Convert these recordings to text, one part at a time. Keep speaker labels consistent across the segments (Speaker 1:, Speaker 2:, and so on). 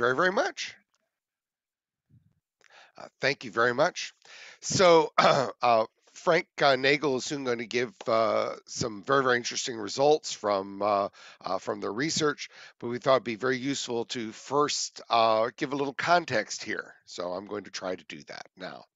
Speaker 1: very, very much. Uh, thank you very much. So, uh, Frank uh, Nagle is soon going to give uh, some very, very interesting results from uh, from the research, but we thought it'd be very useful to first give a little context here. So I'm going to try to do that now.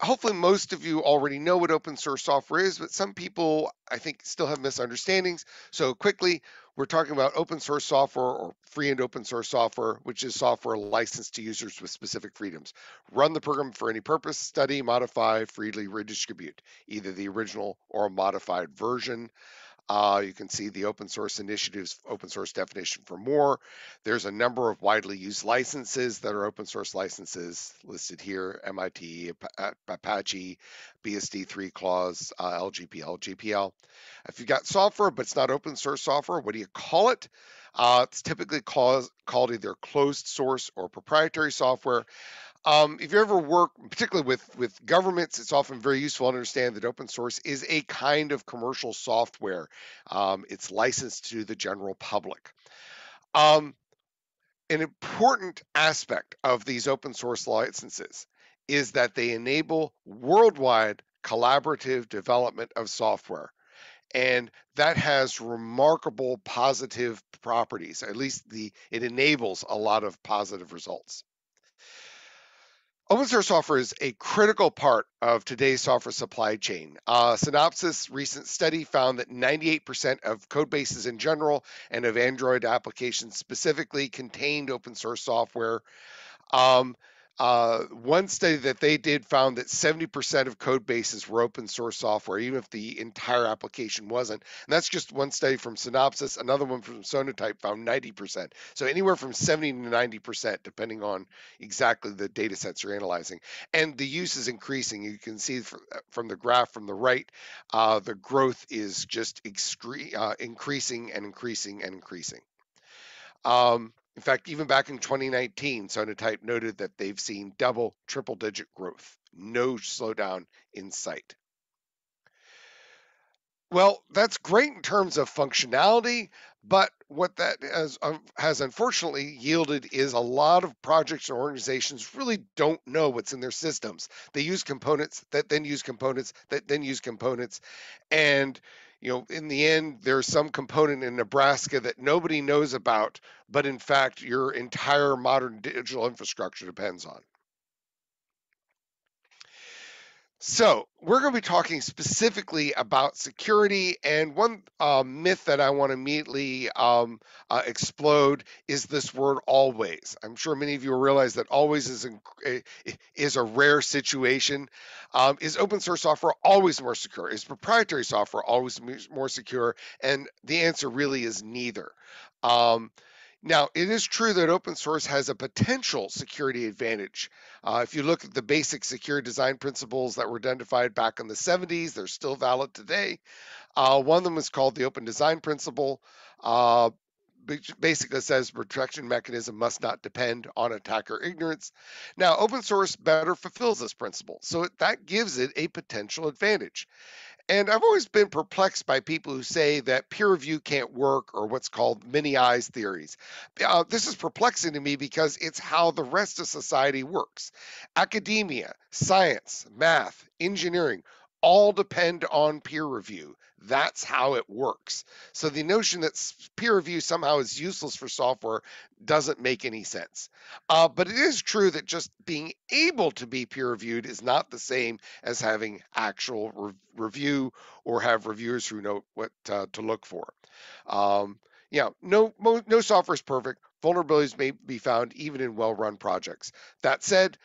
Speaker 1: Hopefully most of you already know what open source software is, but some people I think still have misunderstandings. So quickly, we're talking about open source software or free and open source software, which is software licensed to users with specific freedoms. Run the program for any purpose, study, modify, freely redistribute, either the original or modified version. Uh, you can see the open source initiatives, open source definition for more. There's a number of widely used licenses that are open source licenses listed here, MIT, Apache, BSD3 clause, uh, LGPL, GPL. If you've got software, but it's not open source software, what do you call it? Uh, it's typically called either closed source or proprietary software. Um, if you ever work, particularly with with governments, it's often very useful to understand that open source is a kind of commercial software. Um, it's licensed to the general public. Um, an important aspect of these open source licenses is that they enable worldwide collaborative development of software. And that has remarkable positive properties. At least the it enables a lot of positive results. Open source software is a critical part of today's software supply chain. Uh, Synopsys recent study found that 98% of code bases in general and of Android applications specifically contained open source software. Um, uh, one study that they did found that 70% of code bases were open source software, even if the entire application wasn't. And that's just one study from Synopsys. Another one from Sonatype found 90%. So anywhere from 70 to 90%, depending on exactly the data sets you're analyzing. And the use is increasing. You can see from the graph from the right, uh, the growth is just uh, increasing and increasing and increasing. Um, in fact, even back in 2019, Sonatype noted that they've seen double, triple digit growth, no slowdown in sight. Well, that's great in terms of functionality, but what that has, um, has unfortunately yielded is a lot of projects and organizations really don't know what's in their systems. They use components that then use components that then use components. And you know, in the end, there's some component in Nebraska that nobody knows about, but in fact, your entire modern digital infrastructure depends on. So, we're going to be talking specifically about security, and one uh, myth that I want to immediately um, uh, explode is this word "always." I'm sure many of you realize that "always" is a, is a rare situation. Um, is open source software always more secure? Is proprietary software always more secure? And the answer really is neither. Um, now, it is true that open source has a potential security advantage. Uh, if you look at the basic secure design principles that were identified back in the 70s, they're still valid today. Uh, one of them is called the open design principle. Uh, basically says protection mechanism must not depend on attacker ignorance. Now, open source better fulfills this principle, so that gives it a potential advantage. And I've always been perplexed by people who say that peer review can't work or what's called many eyes theories. Uh, this is perplexing to me because it's how the rest of society works. Academia, science, math, engineering all depend on peer review. That's how it works. So the notion that peer review somehow is useless for software doesn't make any sense. Uh, but it is true that just being able to be peer reviewed is not the same as having actual re- review or have reviewers who know what uh, to look for. Um, yeah, no, no software is perfect. Vulnerabilities may be found even in well-run projects. That said,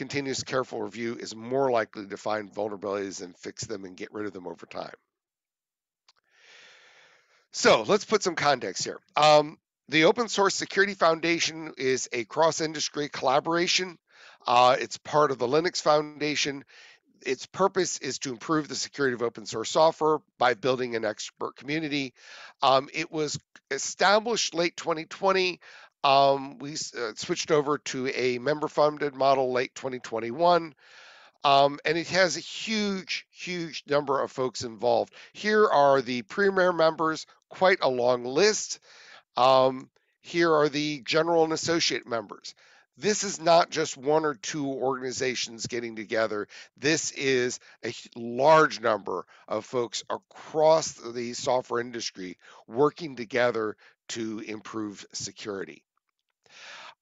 Speaker 1: continuous careful review is more likely to find vulnerabilities and fix them and get rid of them over time. So let's put some context here. Um, the Open Source Security Foundation is a cross-industry collaboration. Uh, it's part of the Linux Foundation. Its purpose is to improve the security of open source software by building an expert community. Um, it was established late 2020. Um, we uh, switched over to a member-funded model late 2021. Um, and it has a huge, huge number of folks involved. Here are the premier members, quite a long list. Um, Here are the general and associate members. This is not just one or two organizations getting together. This is a large number of folks across the software industry working together to improve security.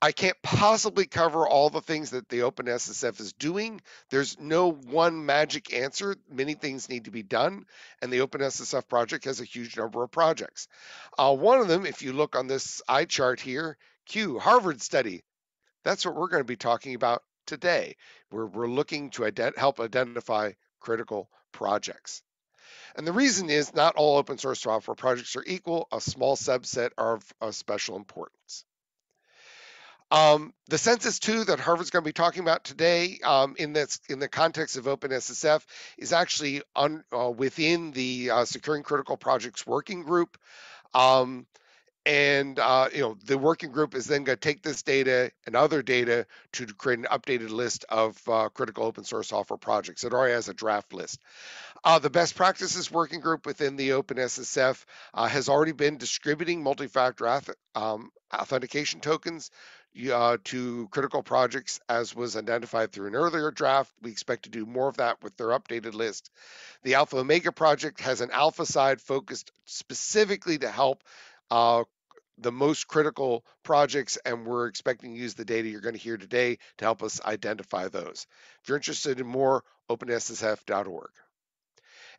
Speaker 1: I can't possibly cover all the things that the OpenSSF is doing. There's no one magic answer. Many things need to be done, and the OpenSSF project has a huge number of projects. Uh, one of them, if you look on this eye chart here, Q, Harvard study. That's what we're going to be talking about today. We're, we're looking to ident- help identify critical projects. And the reason is not all open source software projects are equal. A small subset are of, of special importance. Um, the census two that Harvard's going to be talking about today, um, in this in the context of OpenSSF, is actually un, uh, within the uh, Securing Critical Projects Working Group. Um, and uh, you know the working group is then going to take this data and other data to create an updated list of uh, critical open source software projects. It already has a draft list. Uh, the best practices working group within the OpenSSF uh, has already been distributing multi-factor um, authentication tokens uh, to critical projects as was identified through an earlier draft. We expect to do more of that with their updated list. The Alpha Omega project has an alpha side focused specifically to help uh, the most critical projects, and we're expecting to use the data you're going to hear today to help us identify those. If you're interested in more, openssf.org.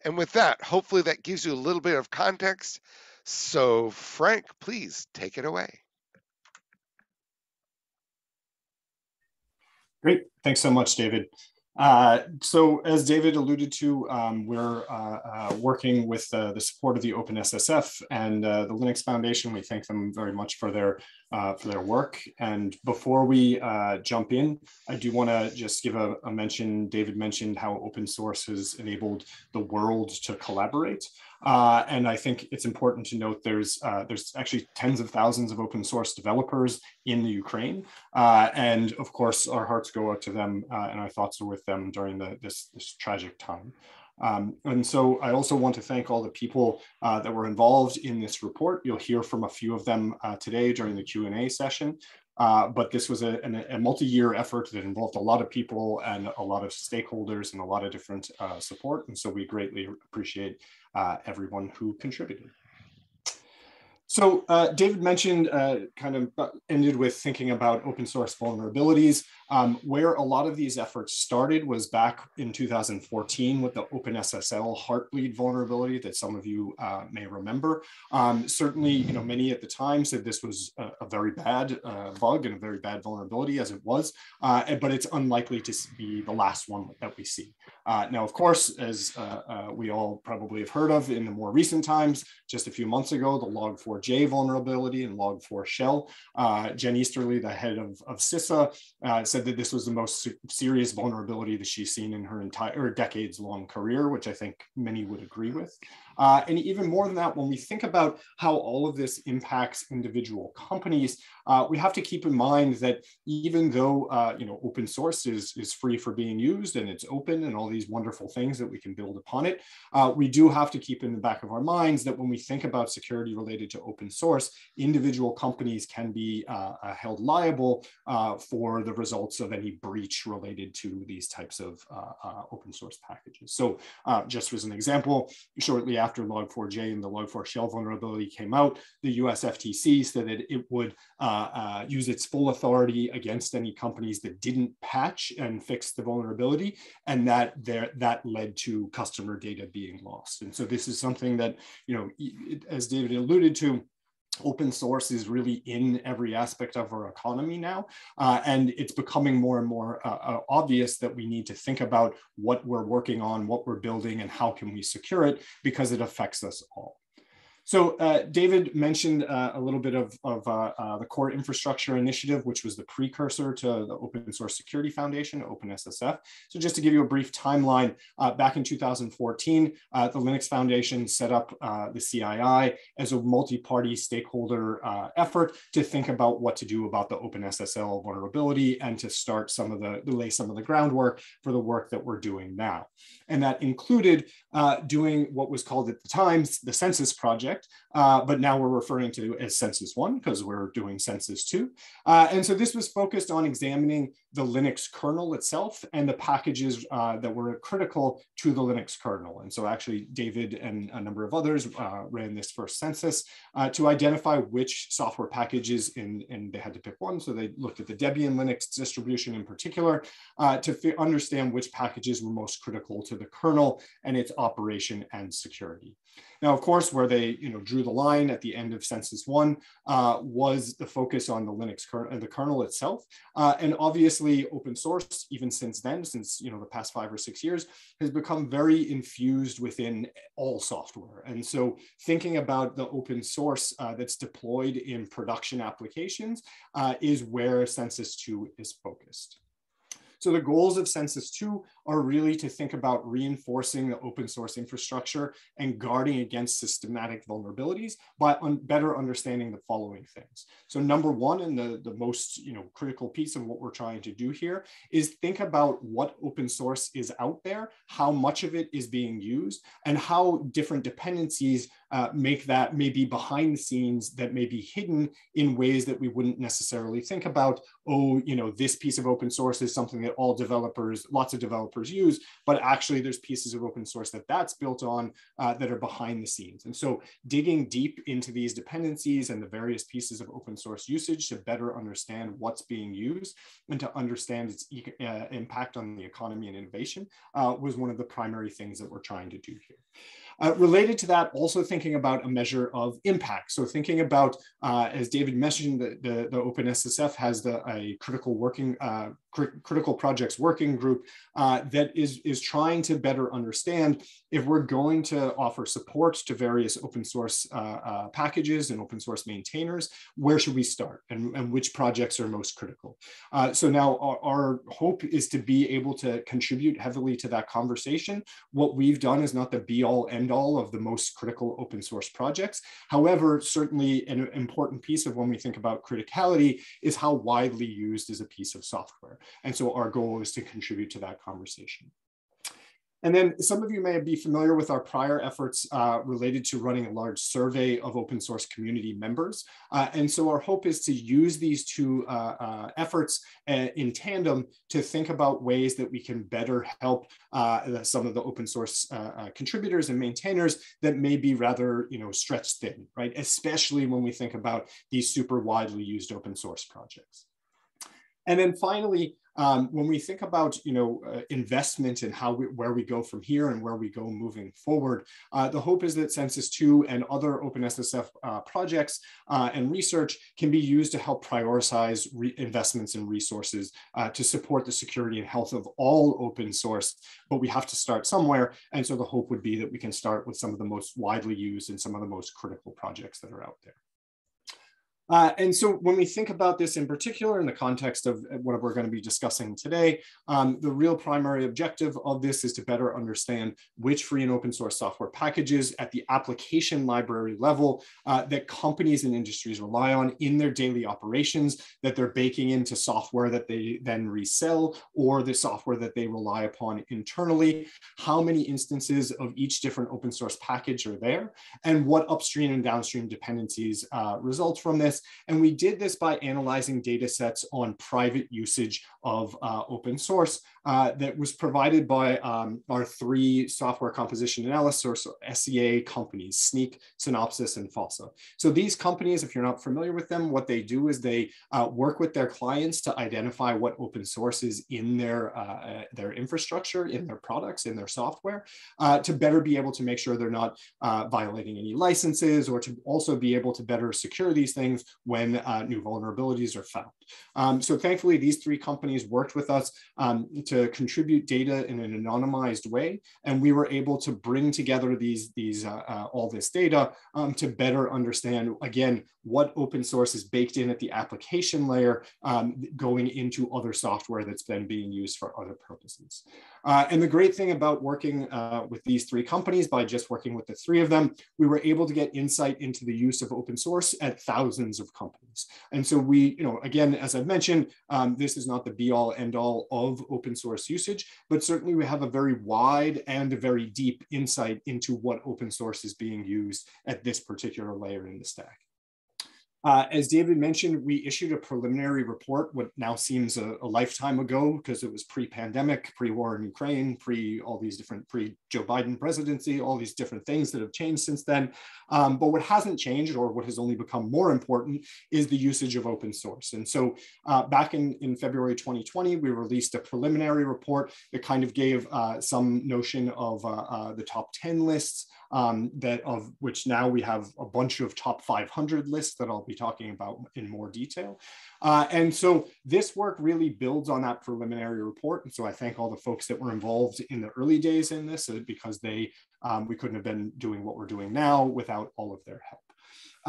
Speaker 1: And with that, hopefully that gives you a little bit of context. So, Frank, please take it away.
Speaker 2: Great. Thanks so much, David. Uh, so as David alluded to, um, we're uh, uh, working with uh, the support of the OpenSSF and uh, the Linux Foundation. We thank them very much for their uh, for their work. And before we jump in, I do want to just give a, a mention. David mentioned how open source has enabled the world to collaborate. Uh, and I think it's important to note there's uh, there's actually tens of thousands of open source developers in the Ukraine, uh, and of course our hearts go out to them uh, and our thoughts are with them during the, this this tragic time. Um, and so I also want to thank all the people uh, that were involved in this report. You'll hear from a few of them uh, today during the Q&A session. Uh, but this was a, a, multi-year effort that involved a lot of people and a lot of stakeholders and a lot of different uh, support. And so we greatly appreciate uh, everyone who contributed. So uh, David mentioned, uh, kind of uh, ended with thinking about open source vulnerabilities. Um, where a lot of these efforts started was back in 2014 with the OpenSSL Heartbleed vulnerability that some of you uh, may remember. Um, certainly, you know, many at the time said this was a, a very bad uh, bug and a very bad vulnerability as it was, uh, but it's unlikely to be the last one that we see. Now, of course, as we all probably have heard of in the more recent times, just a few months ago, the Log4j vulnerability and Log4 shell. Uh, Jen Easterly, the head of, of CISA, said uh, said that this was the most serious vulnerability that she's seen in her entire decades long career, which I think many would agree with. Uh, and even more than that, when we think about how all of this impacts individual companies, uh, we have to keep in mind that even though uh, you know open source is, is free for being used and it's open and all these wonderful things that we can build upon it, uh, we do have to keep in the back of our minds that when we think about security related to open source, individual companies can be uh, uh, held liable for the results of any breach related to these types of open source packages. So just as an example, shortly after after Log4j and the Log4 shell vulnerability came out, the US FTC said that it would uh, uh, use its full authority against any companies that didn't patch and fix the vulnerability, and that there, that led to customer data being lost. And so this is something that, you know, as David alluded to, open source is really in every aspect of our economy now. Uh, and it's becoming more and more uh, uh, obvious that we need to think about what we're working on, what we're building, and how can we secure it because it affects us all. So uh, David mentioned uh, a little bit of, of uh, uh, the core infrastructure initiative, which was the precursor to the Open Source Security Foundation, OpenSSF. So just to give you a brief timeline, uh, back in 2014, uh, the Linux Foundation set up the CII as a multi-party stakeholder effort to think about what to do about the OpenSSL vulnerability and to start some of the, lay some of the groundwork for the work that we're doing now. And that included doing what was called at the time the Census Project, uh, but now we're referring to as Census One because we're doing Census Two. Uh, and so this was focused on examining the Linux kernel itself and the packages uh, that were critical to the Linux kernel. And so actually David and a number of others uh, ran this first census uh, to identify which software packages in, and they had to pick one. So they looked at the Debian Linux distribution in particular uh, to understand which packages were most critical to the kernel and its operation and security. Now, of course, where they you know drew the line at the end of Census One uh, was the focus on the Linux kernel, the kernel itself, uh, and obviously open source. Even since then, since you know the past five or six years, has become very infused within all software. And so, thinking about the open source uh, that's deployed in production applications uh, is where Census Two is focused. So the goals of Census 2 are really to think about reinforcing the open source infrastructure and guarding against systematic vulnerabilities by un better understanding the following things. So number one, and the, the most you know, critical piece of what we're trying to do here is think about what open source is out there, how much of it is being used, and how different dependencies uh, make that maybe behind the scenes that may be hidden in ways that we wouldn't necessarily think about. Oh, you know, this piece of open source is something that all developers, lots of developers use, but actually there's pieces of open source that that's built on uh, that are behind the scenes. And so digging deep into these dependencies and the various pieces of open source usage to better understand what's being used and to understand its uh, impact on the economy and innovation uh, was one of the primary things that we're trying to do here. Uh, related to that, also thinking about a measure of impact. So thinking about, uh, as David mentioned, the, the, the OpenSSF has the, a critical working, uh, cr critical projects working group uh, that is, is trying to better understand if we're going to offer support to various open source uh, uh, packages and open source maintainers, where should we start and, and which projects are most critical? so now our, our hope is to be able to contribute heavily to that conversation. What we've done is not the be all end all of the most critical open source projects. However, certainly an important piece of when we think about criticality is how widely used is a piece of software. And so our goal is to contribute to that conversation. And then some of you may be familiar with our prior efforts uh, related to running a large survey of open source community members. Uh, and so our hope is to use these two uh, uh efforts uh, in tandem to think about ways that we can better help uh, some of the open source contributors and maintainers that may be rather you know, stretched thin, right? Especially when we think about these super widely used open source projects. And then finally, um, when we think about you know uh, investment and how we, where we go from here and where we go moving forward, uh, the hope is that Census 2 and other OpenSSF uh, projects uh, and research can be used to help prioritize investments and resources uh, to support the security and health of all open source. But we have to start somewhere, and so the hope would be that we can start with some of the most widely used and some of the most critical projects that are out there. Uh, and so when we think about this in particular in the context of what we're going to be discussing today, um, the real primary objective of this is to better understand which free and open source software packages at the application library level uh, that companies and industries rely on in their daily operations that they're baking into software that they then resell or the software that they rely upon internally, how many instances of each different open source package are there, and what upstream and downstream dependencies uh, result from this and we did this by analyzing data sets on private usage of uh, open source uh, that was provided by um, our three software composition analysis or SCA companies, Snyk, Synopsys, and Fossa. So these companies, if you're not familiar with them, what they do is they uh, work with their clients to identify what open source is in their, uh, their infrastructure, in their products, in their software, uh, to better be able to make sure they're not uh, violating any licenses or to also be able to better secure these things when uh, new vulnerabilities are found. Um, so thankfully, these three companies worked with us um, to contribute data in an anonymized way. And we were able to bring together these, these uh, uh, all this data um, to better understand, again, what open source is baked in at the application layer um, going into other software that's then being used for other purposes. Uh, and the great thing about working uh, with these three companies, by just working with the three of them, we were able to get insight into the use of open source at thousands thousands of companies. And so we, you know, again, as I've mentioned, um, this is not the be all end all of open source usage, but certainly we have a very wide and a very deep insight into what open source is being used at this particular layer in the stack. Uh, as David mentioned, we issued a preliminary report, what now seems a, a lifetime ago, because it was pre-pandemic, pre-war in Ukraine, pre all these different, pre-Joe Biden presidency, all these different things that have changed since then. Um, but what hasn't changed, or what has only become more important, is the usage of open source. And so uh, back in, in February 2020, we released a preliminary report that kind of gave uh, some notion of uh, uh, the top 10 lists, um, that of which now we have a bunch of top 500 lists that I'll be talking about in more detail. Uh, and so this work really builds on that preliminary report. And so I thank all the folks that were involved in the early days in this uh, because they um, we couldn't have been doing what we're doing now without all of their help.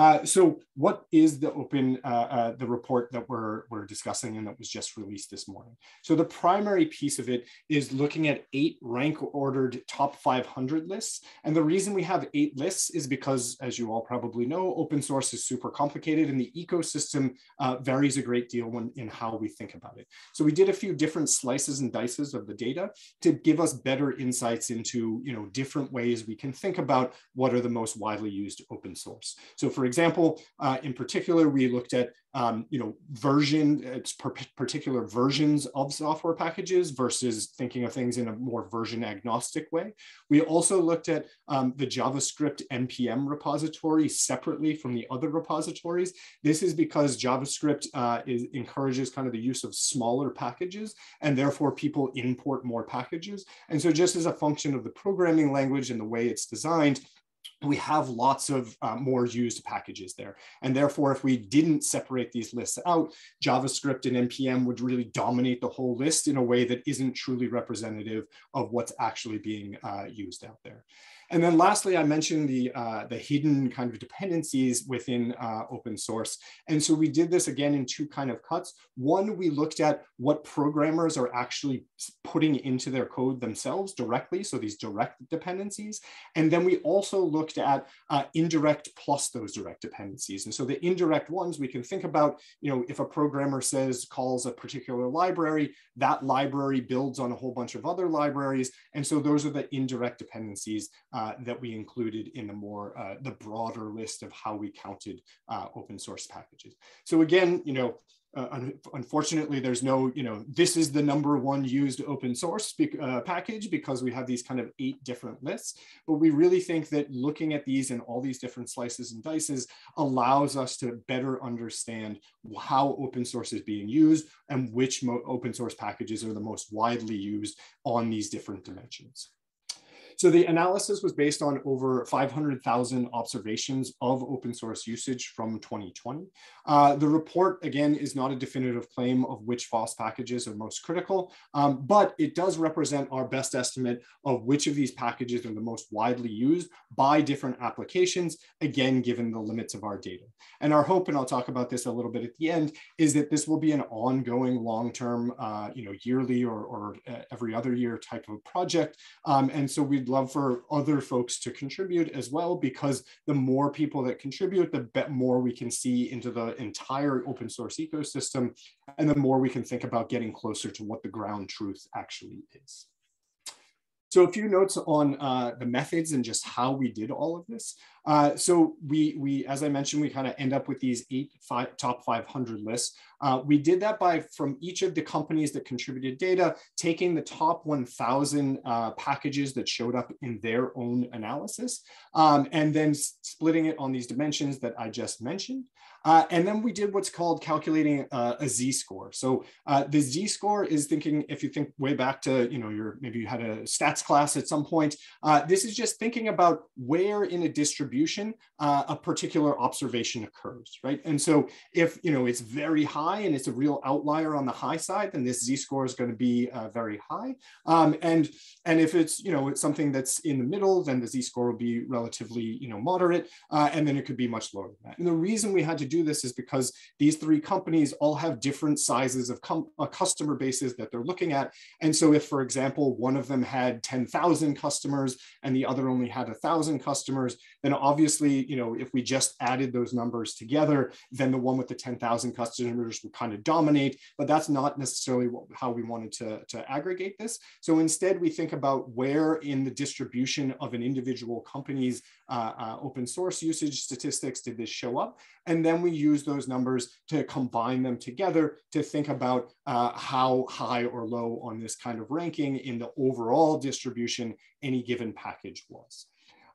Speaker 2: Uh, so what is the open, uh, uh, the report that we're, we're discussing and that was just released this morning? So the primary piece of it is looking at eight rank ordered top 500 lists. And the reason we have eight lists is because, as you all probably know, open source is super complicated and the ecosystem uh, varies a great deal when, in how we think about it. So we did a few different slices and dices of the data to give us better insights into you know, different ways we can think about what are the most widely used open source. So for for example, uh, in particular, we looked at um, you know version, it's per particular versions of software packages versus thinking of things in a more version agnostic way. We also looked at um, the JavaScript npm repository separately from the other repositories. This is because JavaScript uh, is, encourages kind of the use of smaller packages, and therefore people import more packages. And so, just as a function of the programming language and the way it's designed, we have lots of uh, more used packages there. And therefore, if we didn't separate these lists out, JavaScript and NPM would really dominate the whole list in a way that isn't truly representative of what's actually being uh, used out there. And then lastly, I mentioned the, uh, the hidden kind of dependencies within uh, open source. And so we did this again in two kind of cuts. One, we looked at what programmers are actually putting into their code themselves directly, so these direct dependencies. And then we also looked at uh, indirect plus those direct dependencies. And so the indirect ones we can think about, you know, if a programmer says calls a particular library, that library builds on a whole bunch of other libraries. And so those are the indirect dependencies uh, that we included in the more, uh, the broader list of how we counted uh, open source packages. So again, you know, uh, un unfortunately, there's no, you know, this is the number one used open source uh, package because we have these kind of eight different lists. But we really think that looking at these in all these different slices and dices allows us to better understand how open source is being used and which open source packages are the most widely used on these different dimensions. So the analysis was based on over 500,000 observations of open source usage from 2020. Uh, the report, again, is not a definitive claim of which FOSS packages are most critical, um, but it does represent our best estimate of which of these packages are the most widely used by different applications, again, given the limits of our data. And our hope, and I'll talk about this a little bit at the end, is that this will be an ongoing long-term, uh, you know, yearly or, or uh, every other year type of project. Um, and so we'd love for other folks to contribute as well, because the more people that contribute, the more we can see into the entire open source ecosystem, and the more we can think about getting closer to what the ground truth actually is. So a few notes on uh, the methods and just how we did all of this. Uh, so we, we, as I mentioned, we kind of end up with these eight five, top 500 lists. Uh, we did that by from each of the companies that contributed data, taking the top 1,000 uh, packages that showed up in their own analysis, um, and then splitting it on these dimensions that I just mentioned. Uh, and then we did what's called calculating uh, a z-score. So uh, the z-score is thinking, if you think way back to, you know, your maybe you had a stats class at some point, uh, this is just thinking about where in a distribution uh, a particular observation occurs, right? And so if, you know, it's very high and it's a real outlier on the high side, then this z-score is going to be uh, very high. Um, and, and if it's, you know, it's something that's in the middle, then the z-score will be relatively, you know, moderate, and then it could be much lower than that. And the reason we had to do this is because these three companies all have different sizes of uh, customer bases that they're looking at. And so if, for example, one of them had 10,000 customers and the other only had 1,000 customers, then obviously, you know, if we just added those numbers together, then the one with the 10,000 customers would kind of dominate, but that's not necessarily what, how we wanted to, to aggregate this. So instead, we think about where in the distribution of an individual company's uh, uh, open source usage statistics did this show up? And then we use those numbers to combine them together to think about uh, how high or low on this kind of ranking in the overall distribution any given package was.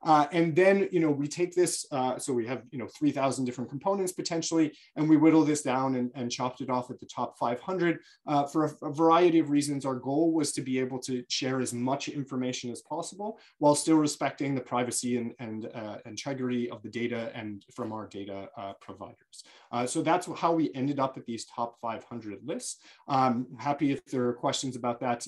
Speaker 2: Uh, and then, you know, we take this, uh, so we have, you know, 3,000 different components potentially, and we whittle this down and, and chopped it off at the top 500 uh, for a, a, variety of reasons. Our goal was to be able to share as much information as possible while still respecting the privacy and, and uh, integrity of the data and from our data uh, providers. Uh, so that's how we ended up at these top 500 lists. Um, happy if there are questions about that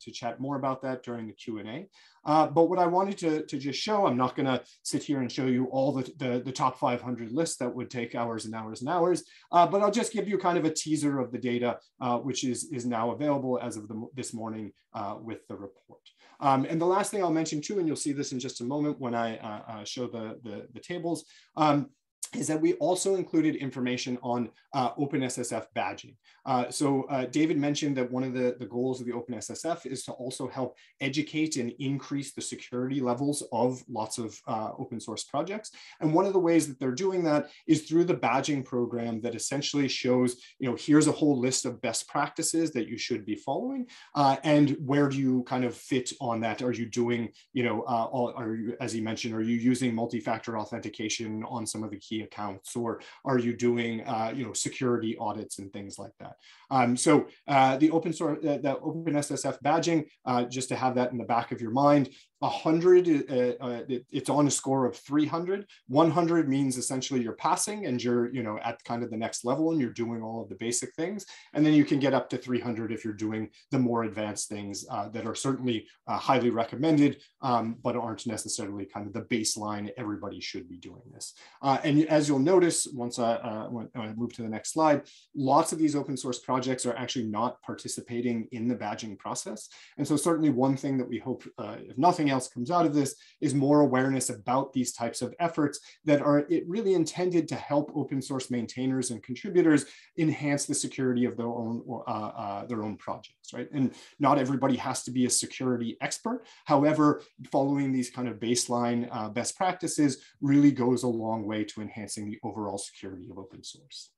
Speaker 2: to chat more about that during the Q&A. Uh, but what I wanted to, to just show, I'm not going to sit here and show you all the, the, the, top 500 lists that would take hours and hours and hours, uh, but I'll just give you kind of a teaser of the data, uh, which is, is now available as of the, this morning uh, with the report. Um, and the last thing I'll mention too, and you'll see this in just a moment when I uh, show the, the, the tables, um, is that we also included information on uh, OpenSSF badging. Uh, so uh, David mentioned that one of the, the goals of the OpenSSF is to also help educate and increase the security levels of lots of uh, open source projects. And one of the ways that they're doing that is through the badging program that essentially shows, you know, here's a whole list of best practices that you should be following. Uh, and where do you kind of fit on that? Are you doing, you know, uh, all, are you, as he mentioned, are you using multi-factor authentication on some of the key accounts or are you doing uh, you know security audits and things like that? Um, so uh, the open source uh, the OpenSSF badging uh, just to have that in the back of your mind 100 uh, uh, it, it's on a score of 300 100 means essentially you're passing and you're you know at kind of the next level and you're doing all of the basic things. And then you can get up to 300 if you're doing the more advanced things uh, that are certainly uh, highly recommended um, but aren't necessarily kind of the baseline everybody should be doing this. Uh, and as you'll notice once I, uh, when I move to the next slide lots of these open source projects are actually not participating in the badging process. And so certainly one thing that we hope if nothing something else comes out of this is more awareness about these types of efforts that are really intended to help open source maintainers and contributors enhance the security of their own uh, uh, their own projects, right? And not everybody has to be a security expert. However, following these kind of baseline uh, best practices really goes a long way to enhancing the overall security of open source.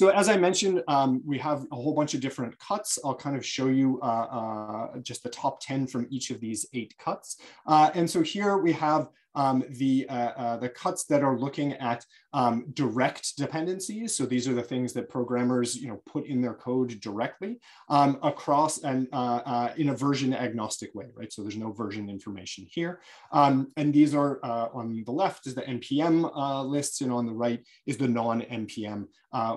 Speaker 2: So as I mentioned, um, we have a whole bunch of different cuts. I'll kind of show you uh, uh, just the top 10 from each of these eight cuts. Uh, and so here we have um, the, uh, uh, the cuts that are looking at um, direct dependencies. So these are the things that programmers you know, put in their code directly um, across and uh, uh, in a version agnostic way, right? So there's no version information here. Um, and these are uh, on the left is the NPM uh, lists and on the right is the non-NPM,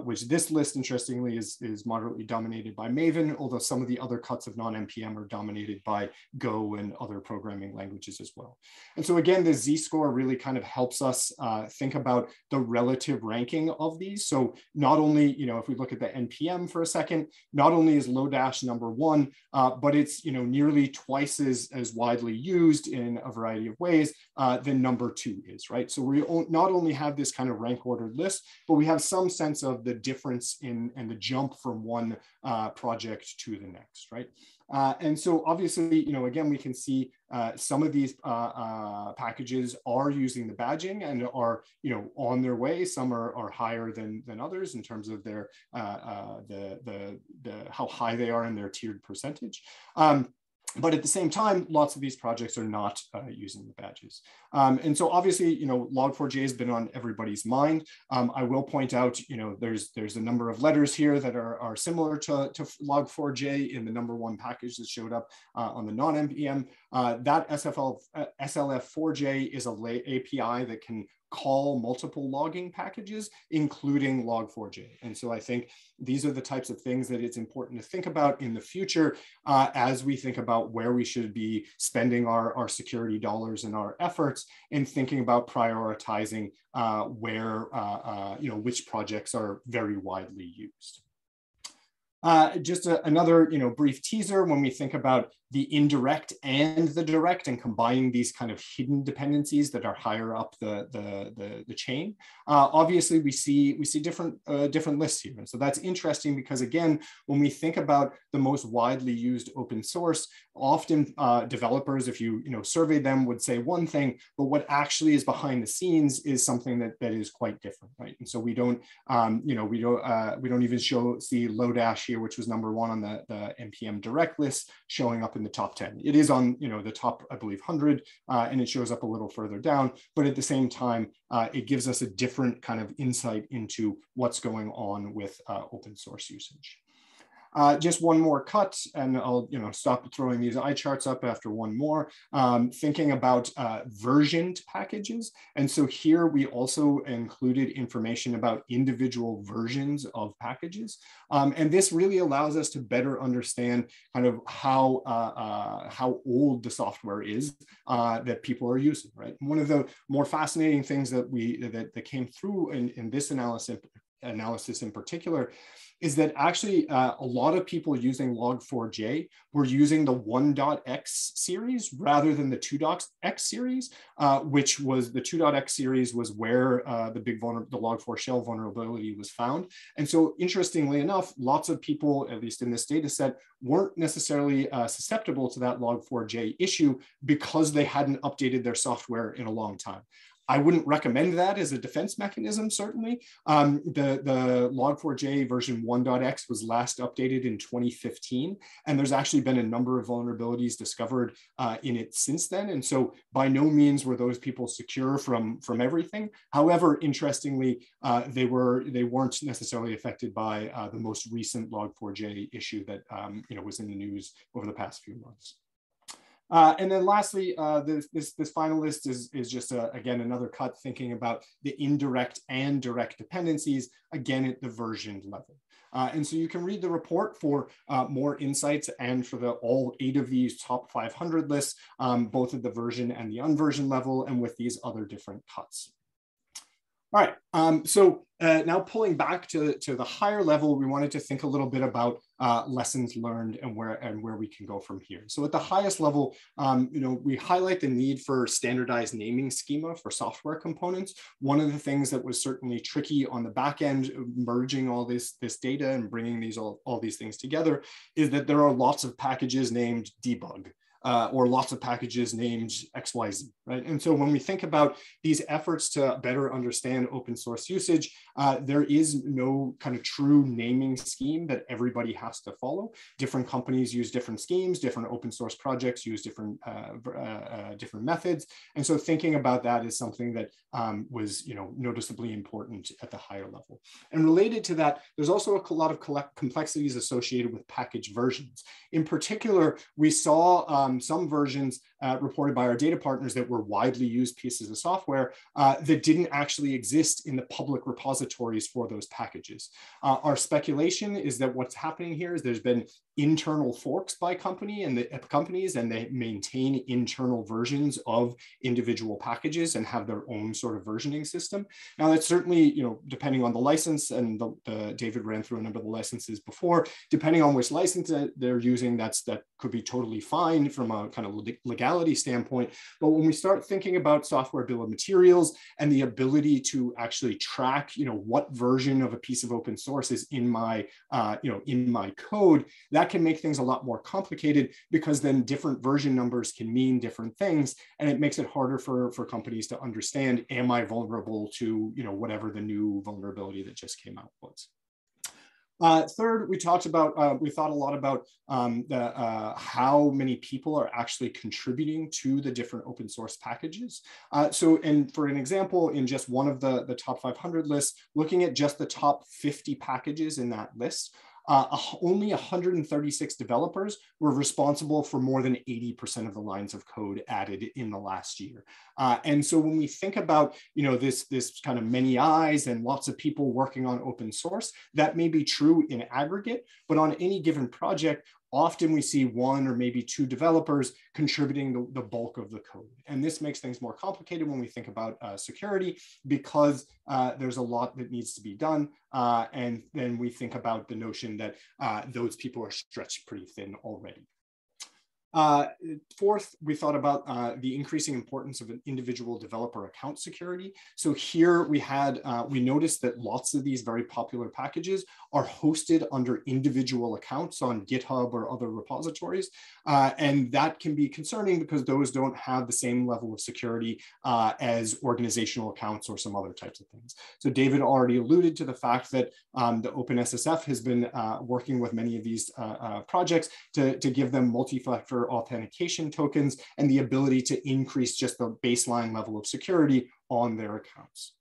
Speaker 2: which this list interestingly is, is moderately dominated by Maven, although some of the other cuts of non-NPM are dominated by Go and other programming languages as well. And so again, this z-score really kind of helps us uh, think about the relative ranking of these. So not only, you know, if we look at the NPM for a second, not only is Lodash number one, uh, but it's, you know, nearly twice as, as widely used in a variety of ways uh, than number two is, right? So we not only have this kind of rank ordered list, but we have some sense of the difference in and the jump from one uh, project to the next, right? Uh, and so obviously, you know, again, we can see uh, some of these uh, uh, packages are using the badging and are, you know, on their way. Some are, are higher than, than others in terms of their, uh, uh, the, the, the, how high they are in their tiered percentage. Um, but at the same time, lots of these projects are not uh, using the badges. Um, and so obviously, you know, Log4j has been on everybody's mind. Um, I will point out, you know, there's there's a number of letters here that are, are similar to, to Log4j in the number one package that showed up uh, on the non-NPM. Uh, that SFL, SLF4j is a API that can call multiple logging packages, including log4j. And so I think these are the types of things that it's important to think about in the future uh, as we think about where we should be spending our, our security dollars and our efforts in thinking about prioritizing uh, where, uh, uh you know, which projects are very widely used. Uh, just a, another you know, brief teaser when we think about the indirect and the direct and combining these kind of hidden dependencies that are higher up the, the, the, the chain. Uh, obviously, we see, we see different, uh, different lists here. And so that's interesting because again, when we think about the most widely used open source, often uh, developers, if you, you know, survey them would say one thing, but what actually is behind the scenes is something that, that is quite different, right? And so we don't, um, you know, we don't, uh, we don't even show, see Lodash here, which was number one on the, the NPM direct list showing up in the top 10. It is on, you know, the top, I believe, 100, uh, and it shows up a little further down. But at the same time, uh, it gives us a different kind of insight into what's going on with uh, open source usage. Uh, just one more cut, and I'll you know stop throwing these eye charts up after one more. Um, thinking about uh, versioned packages, and so here we also included information about individual versions of packages, um, and this really allows us to better understand kind of how uh, uh how old the software is uh, that people are using. Right, one of the more fascinating things that we that, that came through in, in this analysis analysis in particular is that actually uh, a lot of people using log4j were using the 1.x series rather than the 2.x series, uh, which was the 2.x series was where uh, the big vulner the log4 shell vulnerability was found. And so interestingly enough, lots of people, at least in this data set, weren't necessarily uh, susceptible to that log4j issue because they hadn't updated their software in a long time. I wouldn't recommend that as a defense mechanism, certainly. Um, the, the Log4j version 1.x was last updated in 2015, and there's actually been a number of vulnerabilities discovered uh, in it since then. And so by no means were those people secure from, from everything. However, interestingly, uh, they, were, they weren't necessarily affected by uh, the most recent Log4j issue that um, you know, was in the news over the past few months. Uh, and then lastly, uh, this, this, this, final list is, is just, a, again, another cut thinking about the indirect and direct dependencies, again, at the version level. Uh, and so you can read the report for uh, more insights and for the all eight of these top 500 lists, um, both at the version and the unversion level, and with these other different cuts. All right, um, so uh, now pulling back to, to the higher level, we wanted to think a little bit about uh, lessons learned and where and where we can go from here. So at the highest level, um, you know, we highlight the need for standardized naming schema for software components. One of the things that was certainly tricky on the back end, merging all this, this data and bringing these all, all these things together, is that there are lots of packages named debug uh, or lots of packages named XYZ, right? And so when we think about these efforts to better understand open source usage, uh, there is no kind of true naming scheme that everybody has to follow. Different companies use different schemes, different open source projects use different, uh, uh, uh different methods. And so thinking about that is something that um, was you know, noticeably important at the higher level. And related to that, there's also a lot of complexities associated with package versions. In particular, we saw um, some versions uh, reported by our data partners that were widely used pieces of software uh, that didn't actually exist in the public repositories for those packages. Uh, our speculation is that what's happening here is there's been internal forks by company and the companies and they maintain internal versions of individual packages and have their own sort of versioning system. Now that's certainly, you know, depending on the license and the, the David ran through a number of the licenses before, depending on which license they're using, that's that could be totally fine from a kind of legality standpoint. But when we start thinking about software bill of materials and the ability to actually track, you know, what version of a piece of open source is in my, uh, you know, in my code, that that can make things a lot more complicated because then different version numbers can mean different things. And it makes it harder for, for companies to understand, am I vulnerable to you know, whatever the new vulnerability that just came out was. Uh, third, we talked about, uh, we thought a lot about um, the, uh, how many people are actually contributing to the different open source packages. Uh, so, and for an example, in just one of the, the top 500 lists, looking at just the top 50 packages in that list, uh, only 136 developers were responsible for more than 80% of the lines of code added in the last year. Uh, and so when we think about, you know, this, this kind of many eyes and lots of people working on open source, that may be true in aggregate, but on any given project, often we see one or maybe two developers contributing the, the, bulk of the code. And this makes things more complicated when we think about uh, security because uh, there's a lot that needs to be done. Uh, and then we think about the notion that uh, those people are stretched pretty thin already. Uh, fourth, we thought about uh, the increasing importance of an individual developer account security. So here we had, uh, we noticed that lots of these very popular packages are hosted under individual accounts on GitHub or other repositories. Uh, and that can be concerning because those don't have the same level of security uh, as organizational accounts or some other types of things. So David already alluded to the fact that um, the OpenSSF has been uh, working with many of these projects to, to give them multi-factor authentication tokens and the ability to increase just the baseline level of security on their accounts.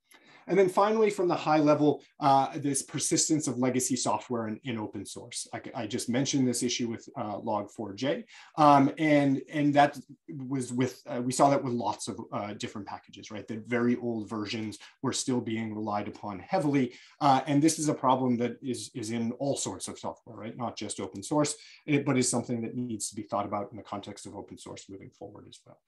Speaker 2: And then finally, from the high level, uh, this persistence of legacy software in, in open source. I, I, just mentioned this issue with uh, Log4j, um, and, and that was with, uh, we saw that with lots of uh, different packages, right? That very old versions were still being relied upon heavily. Uh, and this is a problem that is, is in all sorts of software, right? Not just open source, it, but is something that needs to be thought about in the context of open source moving forward as well.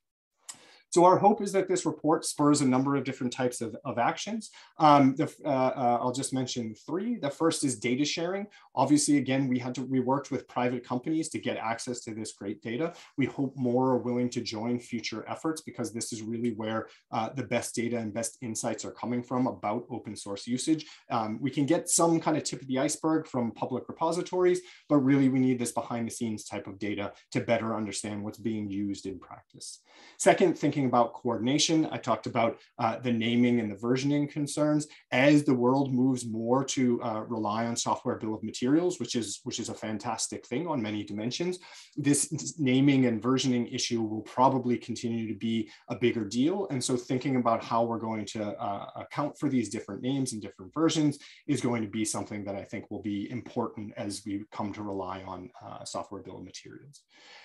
Speaker 2: So our hope is that this report spurs a number of different types of, of actions. Um, the, uh, uh, I'll just mention three. The first is data sharing. Obviously, again, we had to, we worked with private companies to get access to this great data. We hope more are willing to join future efforts because this is really where uh, the best data and best insights are coming from about open source usage. Um, we can get some kind of tip of the iceberg from public repositories, but really we need this behind the scenes type of data to better understand what's being used in practice. Second, thinking talking about coordination. I talked about uh, the naming and the versioning concerns. As the world moves more to uh, rely on software bill of materials, which is, which is a fantastic thing on many dimensions, this naming and versioning issue will probably continue to be a bigger deal. And so thinking about how we're going to uh, account for these different names and different versions is going to be something that I think will be important as we come to rely on uh, software bill of materials.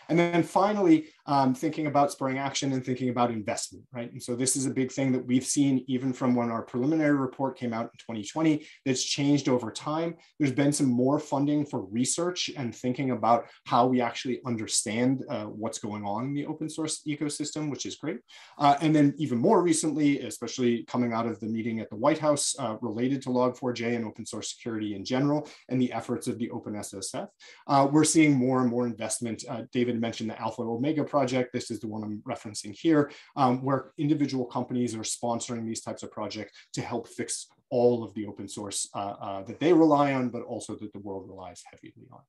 Speaker 2: And then finally, um, thinking about spurring action and thinking about investment, right? And so this is a big thing that we've seen even from when our preliminary report came out in 2020 that's changed over time. There's been some more funding for research and thinking about how we actually understand uh, what's going on in the open source ecosystem, which is great. Uh, and then even more recently, especially coming out of the meeting at the White House uh, related to Log4j and open source security in general and the efforts of the OpenSSF, uh, we're seeing more and more investment. Uh, David mentioned the Alpha Omega project. This is the one I'm referencing here, um, where individual companies are sponsoring these types of projects to help fix all of the open source uh, uh, that they rely on, but also that the world relies heavily on.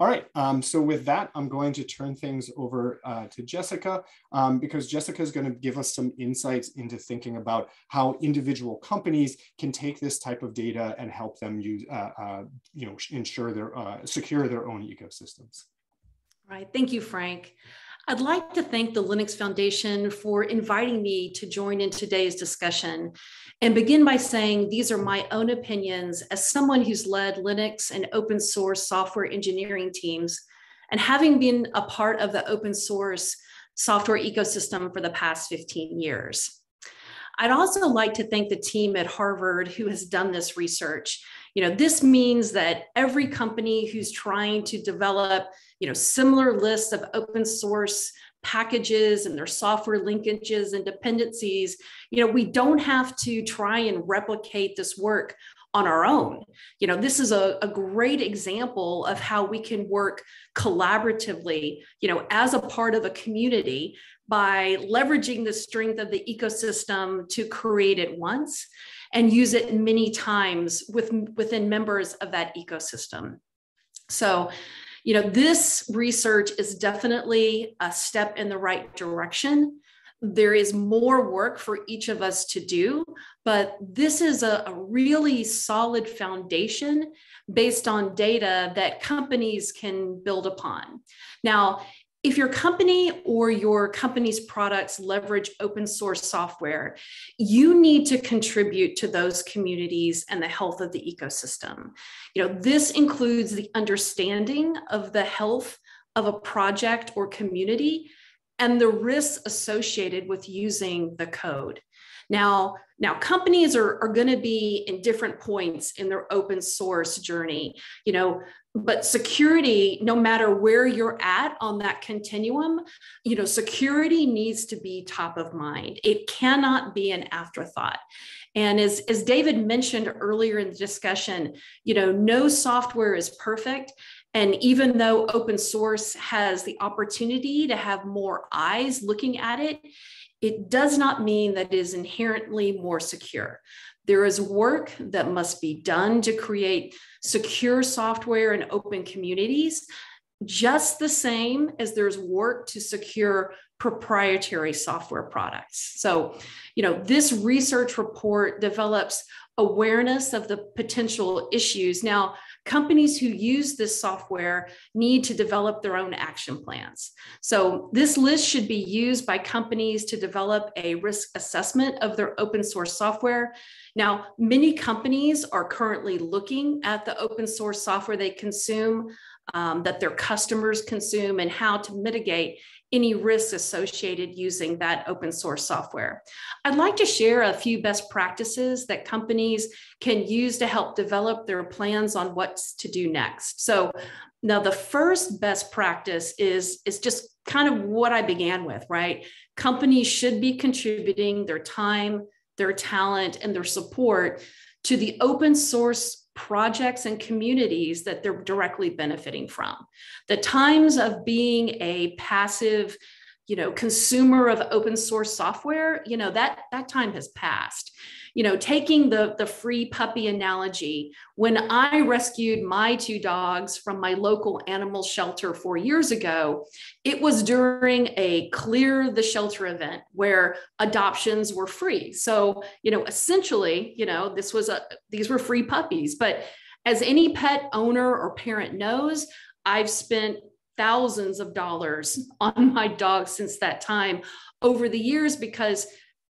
Speaker 2: All right, um, so with that, I'm going to turn things over uh, to Jessica um, because Jessica is going to give us some insights into thinking about how individual companies can take this type of data and help them use, uh, uh, you know, ensure their, uh, secure their own ecosystems.
Speaker 3: Right. Thank you, Frank. I'd like to thank the Linux Foundation for inviting me to join in today's discussion and begin by saying these are my own opinions as someone who's led Linux and open source software engineering teams and having been a part of the open source software ecosystem for the past 15 years. I'd also like to thank the team at Harvard who has done this research. You know, this means that every company who's trying to develop you know, similar lists of open source packages and their software linkages and dependencies, you know, we don't have to try and replicate this work on our own. You know, this is a, a great example of how we can work collaboratively, you know, as a part of a community by leveraging the strength of the ecosystem to create it once and use it many times with, within members of that ecosystem. So you know, this research is definitely a step in the right direction. There is more work for each of us to do, but this is a, a really solid foundation based on data that companies can build upon. Now, if your company or your company's products leverage open source software, you need to contribute to those communities and the health of the ecosystem. You know, this includes the understanding of the health of a project or community and the risks associated with using the code. Now, now companies are, are going to be in different points in their open source journey, you know, but security, no matter where you're at on that continuum, you know, security needs to be top of mind. It cannot be an afterthought. And as, as David mentioned earlier in the discussion, you know, no software is perfect. And even though open source has the opportunity to have more eyes looking at it, it does not mean that it is inherently more secure. There is work that must be done to create secure software and open communities, just the same as there's work to secure proprietary software products. So, you know, this research report develops awareness of the potential issues. Now, companies who use this software need to develop their own action plans. So this list should be used by companies to develop a risk assessment of their open source software. Now, many companies are currently looking at the open source software they consume, um, that their customers consume, and how to mitigate any risks associated using that open source software. I'd like to share a few best practices that companies can use to help develop their plans on what to do next. So now the first best practice is, is just kind of what I began with, right? Companies should be contributing their time, their talent, and their support to the open source projects and communities that they're directly benefiting from. The times of being a passive, you know, consumer of open source software, you know, that that time has passed you know, taking the, the free puppy analogy, when I rescued my two dogs from my local animal shelter four years ago, it was during a clear the shelter event where adoptions were free. So, you know, essentially, you know, this was a, these were free puppies. But as any pet owner or parent knows, I've spent thousands of dollars on my dog since that time over the years because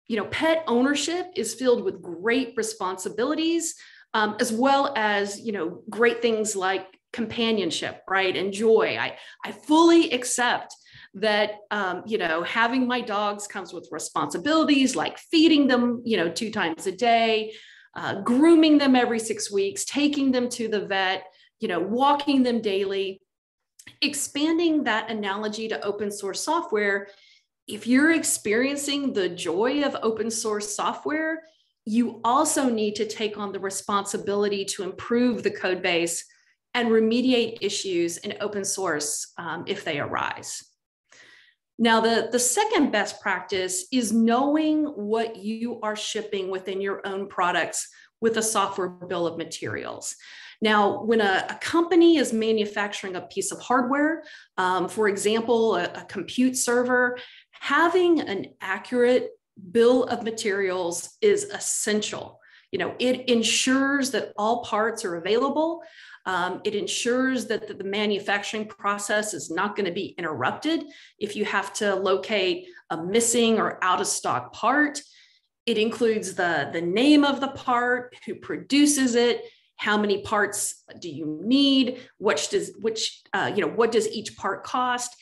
Speaker 3: you know, pet ownership is filled with great responsibilities, um, as well as, you know, great things like companionship, right? And joy. I, I fully accept that, um, you know, having my dogs comes with responsibilities like feeding them, you know, two times a day, uh, grooming them every six weeks, taking them to the vet, you know, walking them daily. Expanding that analogy to open source software if you're experiencing the joy of open source software, you also need to take on the responsibility to improve the code base and remediate issues in open source um, if they arise. Now, the, the second best practice is knowing what you are shipping within your own products with a software bill of materials. Now, when a, a, company is manufacturing a piece of hardware, um, for example, a, a compute server, having an accurate bill of materials is essential. You know, it ensures that all parts are available. Um, it ensures that the, manufacturing process is not going to be interrupted if you have to locate a missing or out of stock part. It includes the, the name of the part, who produces it, how many parts do you need, which does which uh, you know what does each part cost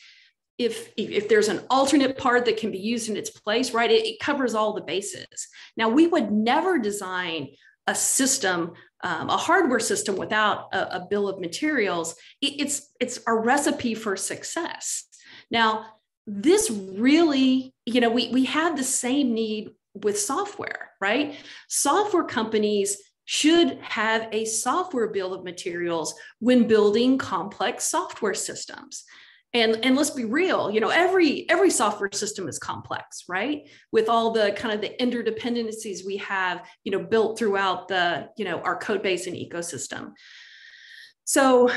Speaker 3: if, if there's an alternate part that can be used in its place, right, it, it covers all the bases. Now, we would never design a system, um, a hardware system without a, a bill of materials. It, it's, it's a recipe for success. Now, this really, you know, we, we have the same need with software, right? Software companies should have a software bill of materials when building complex software systems. And and let's be real you know every every software system is complex right? With all the kind of the interdependencies we have you know built throughout the you know our code base and ecosystem. So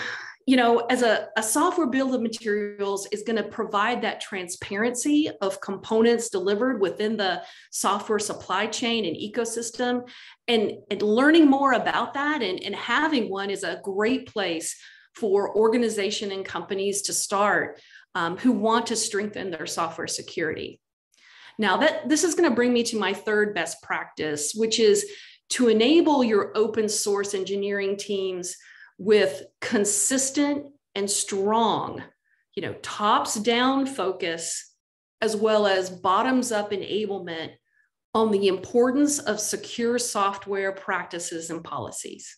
Speaker 3: you know as a, a software bill of materials is going to provide that transparency of components delivered within the software supply chain and ecosystem and, and learning more about that and, and having one is a great place for organization and companies to start um, who want to strengthen their software security. Now, that this is going to bring me to my third best practice, which is to enable your open source engineering teams with consistent and strong, you know, tops down focus as well as bottoms up enablement on the importance of secure software practices and policies.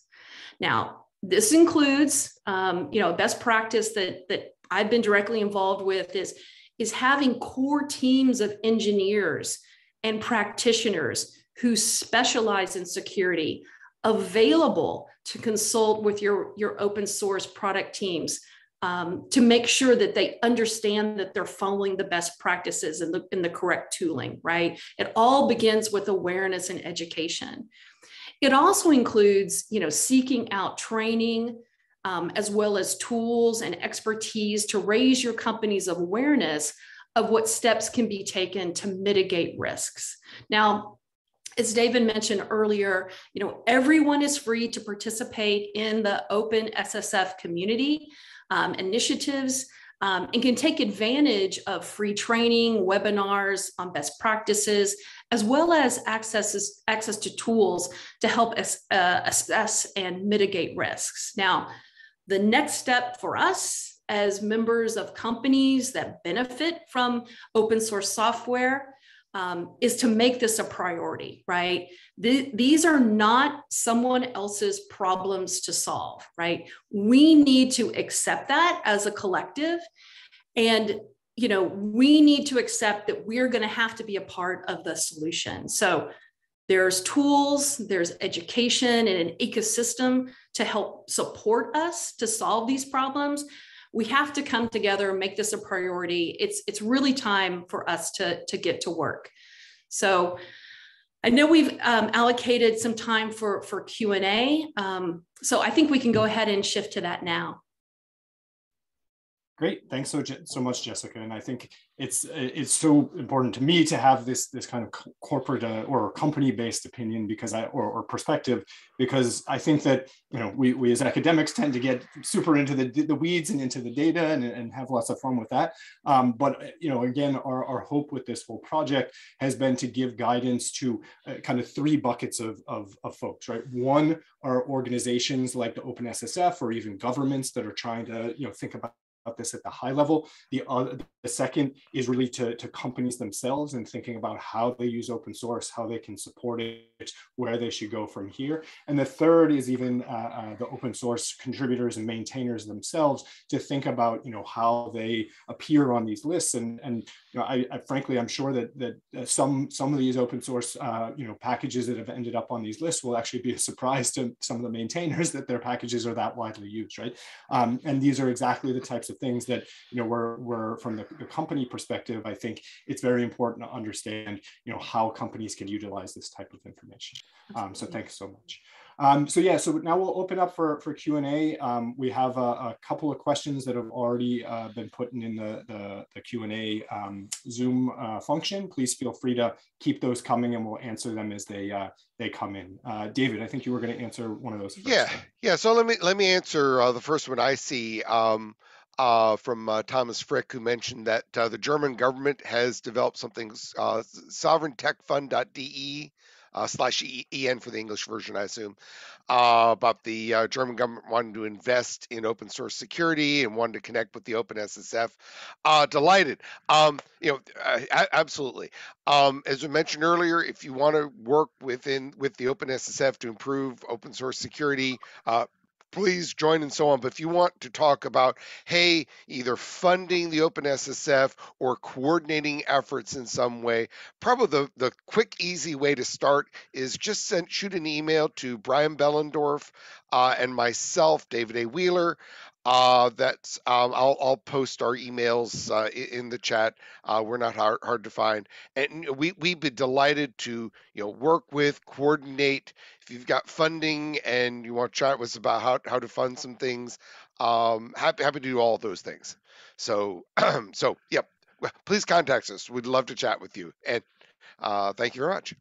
Speaker 3: Now, this includes, um, you know, a best practice that that I've been directly involved with is is having core teams of engineers and practitioners who specialize in security available to consult with your, your open source product teams um, to make sure that they understand that they're following the best practices and the, and the correct tooling, right? It all begins with awareness and education. It also includes, you know, seeking out training um, as well as tools and expertise to raise your company's awareness of what steps can be taken to mitigate risks. Now, as David mentioned earlier, you know, everyone is free to participate in the OpenSSF community um, initiatives um, and can take advantage of free training, webinars on best practices, as well as access, access to tools to help us, uh, assess and mitigate risks. Now, the next step for us as members of companies that benefit from open source software um, is to make this a priority, right? these are not someone else's problems to solve, right? We need to accept that as a collective. And, you know, we need to accept that we're going to have to be a part of the solution. So there's tools, there's education and an ecosystem to help support us to solve these problems we have to come together and make this a priority. It's it's really time for us to to get to work. So i know we've um, allocated some time for for q&a um, so i think we can go ahead and shift to that now
Speaker 2: Great, thanks so so much, Jessica. And I think it's it's so important to me to have this this kind of corporate uh, or company based opinion because I or, or, perspective because I think that you know we, we as academics tend to get super into the the weeds and into the data and, and have lots of fun with that. Um, but you know again, our, our hope with this whole project has been to give guidance to uh, kind of three buckets of, of, of folks. Right, one are organizations like the OpenSSF or even governments that are trying to you know think about about this at the high level. The, uh, the second is really to, to companies themselves and thinking about how they use open source, how they can support it, where they should go from here. And the third is even uh, uh, the open source contributors and maintainers themselves to think about, you know, how they appear on these lists. And, and you know, I, I frankly, I'm sure that, that some, some of these open source, uh, you know, packages that have ended up on these lists will actually be a surprise to some of the maintainers that their packages are that widely used, right? Um, and these are exactly the types of things that, you know, we're, we're from the, the company perspective, I think it's very important to understand, you know, how companies can utilize this type of information. Um, so thanks so much. Um, so yeah, so now we'll open up for, for Q&A. Um, we have a, a, couple of questions that have already uh, been put in the, the, the Q&A um, Zoom uh, function. Please feel free to keep those coming and we'll answer them as they uh, they come in. Uh, David, I think you were going to answer one of those first.
Speaker 1: Yeah, yeah. So let me let me answer uh, the first one I see. Um, uh, from uh, Thomas Frick, who mentioned that uh, the German government has developed something, uh, sovereigntechfund.de uh, slash en for the English version, I assume, uh, about the uh, German government wanting to invest in open source security and wanting to connect with the OpenSSF. Uh, delighted. Um, you know, uh, absolutely. Um, as we mentioned earlier, if you want to work within with the OpenSSF to improve open source security, uh, please join and so on. But if you want to talk about, hey, either funding the OpenSSF or coordinating efforts in some way, probably the, the quick, easy way to start is just send shoot an email to Brian Behlendorf uh, and myself, David A. Wheeler. Uh, that's um, I'll, I'll post our emails uh, in the chat. Uh, we're not hard, hard to find, and we we'd be delighted to you know work with, coordinate. If you've got funding and you want to chat with us about how how to fund some things, um, happy happy to do all those things. So so yep, please contact us. We'd love to chat with you, and uh, thank you very much.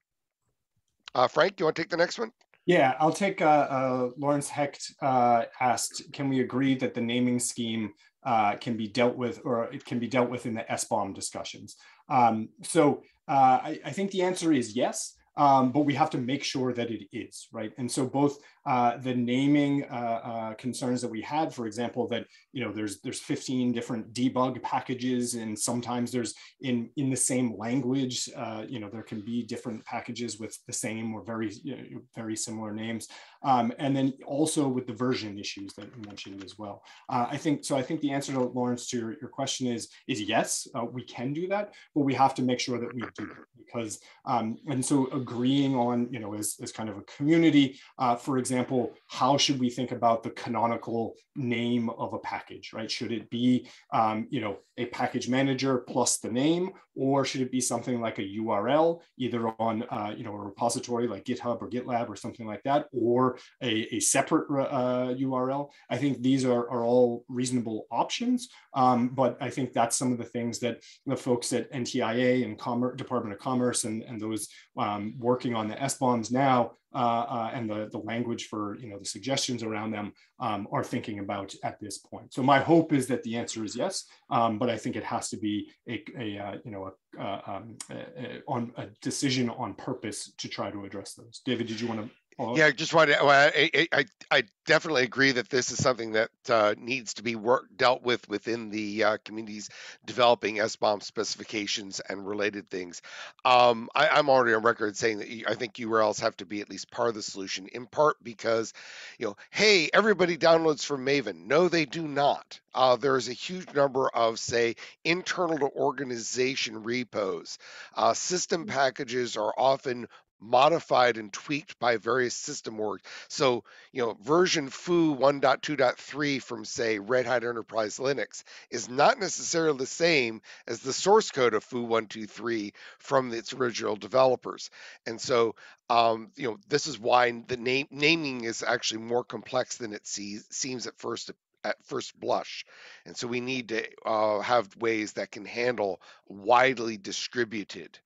Speaker 1: Uh, Frank, do you want to take the next one?
Speaker 2: Yeah, I'll take uh, uh, Lawrence Hecht uh, asked, can we agree that the naming scheme uh, can be dealt with, or it can be dealt with in the SBOM discussions. Um, so uh, I, I, think the answer is yes. Um, but we have to make sure that it is right. And so both uh, the naming uh, uh, concerns that we had, for example, that you know there's there's 15 different debug packages, and sometimes there's in in the same language, uh, you know, there can be different packages with the same or very you know, very similar names, um, and then also with the version issues that you mentioned as well. Uh, I think so. I think the answer to Lawrence to your, your question is is yes, we can do that, but we have to make sure that we do it because um, and so agreeing on you know as, as kind of a community, for example example, how should we think about the canonical name of a package, right? Should it be, um, you know, a package manager plus the name, or should it be something like a URL, either on, uh, you know, a repository like GitHub or GitLab or something like that, or a, a separate uh, URL? I think these are, are all reasonable options, um, but I think that's some of the things that the folks at NTIA and Commerce, Department of Commerce and, and those um, working on the SBOMs now uh, uh, and the, the language for you know the suggestions around them um, are thinking about at this point. So my hope is that the answer is yes, um, but I think it has to be a, a uh, you know a, uh, um, a, a, on a decision on purpose to try to address those. David, did you want to?
Speaker 1: Yeah, I just wanted. Well, I, I, I definitely agree that this is something that uh, needs to be work, dealt with within the uh, communities developing SBOM specifications and related things. Um, I, am already on record saying that I think URLs have to be at least part of the solution, in part because, you know, hey, everybody downloads from Maven. No, they do not. Uh, there is a huge number of, say, internal to organization repos. Uh, system mm-hmm. packages are often modified and tweaked by various system orgs. So, you know, version foo 1.2.3 from say Red Hat Enterprise Linux is not necessarily the same as the source code of foo 123 from its original developers. And so, um, you know, this is why the name naming is actually more complex than it sees, seems at first at first blush. And so we need to uh, have ways that can handle widely distributed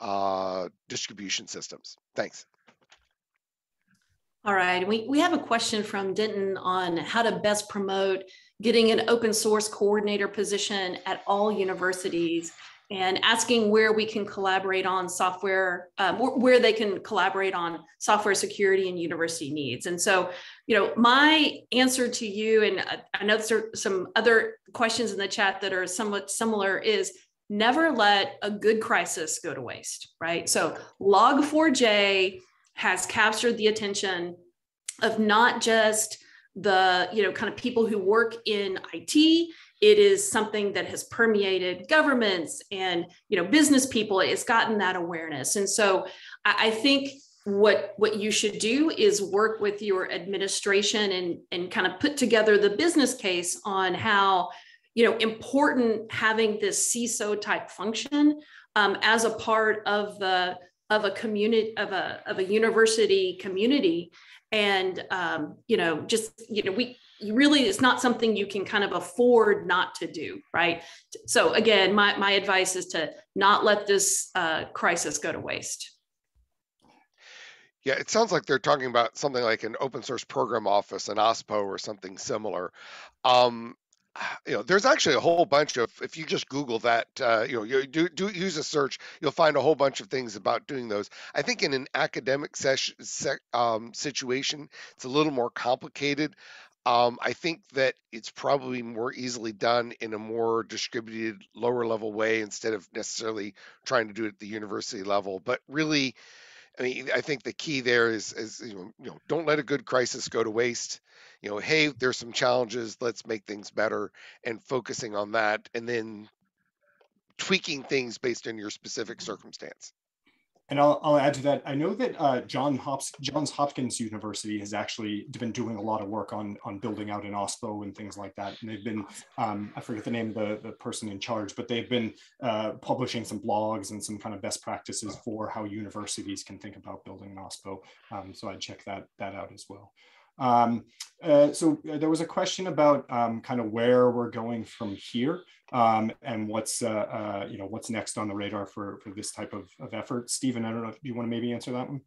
Speaker 1: uh, distribution systems. Thanks.
Speaker 3: All right, we, we have a question from Denton on how to best promote getting an open source coordinator position at all universities and asking where we can collaborate on software, um, where they can collaborate on software security and university needs. And so, you know, my answer to you, and I know some other questions in the chat that are somewhat similar, is never let a good crisis go to waste, right? So log4j has captured the attention of not just the, you know, kind of people who work in IT. It is something that has permeated governments and, you know, business people. It's gotten that awareness. And so I, think what what you should do is work with your administration and and kind of put together the business case on how you know important having this CISO type function um, as a part of the of a community of a of a university community. And um, you know just you know we really it's not something you can kind of afford not to do right? So again my, my advice is to not let this uh, crisis go to waste.
Speaker 1: Yeah, it sounds like they're talking about something like an open source program office, an OSPO, or something similar. Um, you know there's actually a whole bunch of if you just google that uh, you know you do, do use a search you'll find a whole bunch of things about doing those. I think in an academic session um, situation it's a little more complicated. Um, i think that it's probably more easily done in a more distributed lower level way instead of necessarily trying to do it at the university level. But really I mean, I think the key there is, is you know, don't let a good crisis go to waste. You know, hey, there's some challenges. Let's make things better, and focusing on that, and then tweaking things based on your specific circumstance.
Speaker 2: And I'll, I'll add to that. I know that uh, John Hops, Johns Hopkins University has actually been doing a lot of work on on building out an OSPO and things like that. And they've been, um, I forget the name of the, the person in charge, but they've been uh, publishing some blogs and some kind of best practices for how universities can think about building an OSPO. Um, so I'd check that that out as well. Um, uh, so uh, there was a question about um, kind of where we're going from here um, and what's uh, uh, you know what's next on the radar for for this type of, of effort. Stephen, I don't know if you want to maybe answer that one.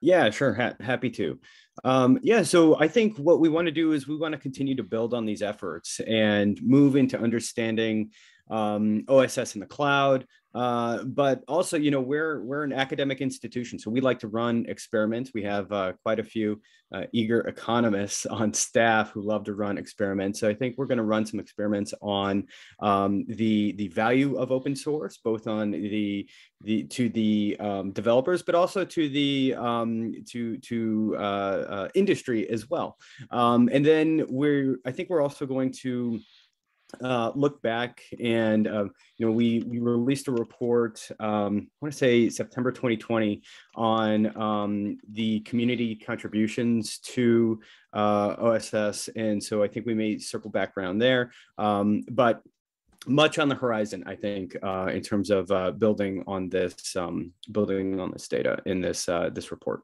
Speaker 4: Yeah, sure. Ha- happy to. Um, yeah, so I think what we want to do is we want to continue to build on these efforts and move into understanding um, OSS in the cloud, uh, but also, you know, we're we're an academic institution, so we like to run experiments. We have uh, quite a few uh, eager economists on staff who love to run experiments. So I think we're going to run some experiments on um, the the value of open source, both on the the to the um, developers, but also to the um, to to uh, uh, industry as well. Um, and then we're I think we're also going to uh, look back and uh, you know we we released a report um, I want to say September 2020 on um, the community contributions to uh, OSS and so I think we may circle back around there um, but much on the horizon I think uh, in terms of uh, building on this um, building on this data in this uh, this report.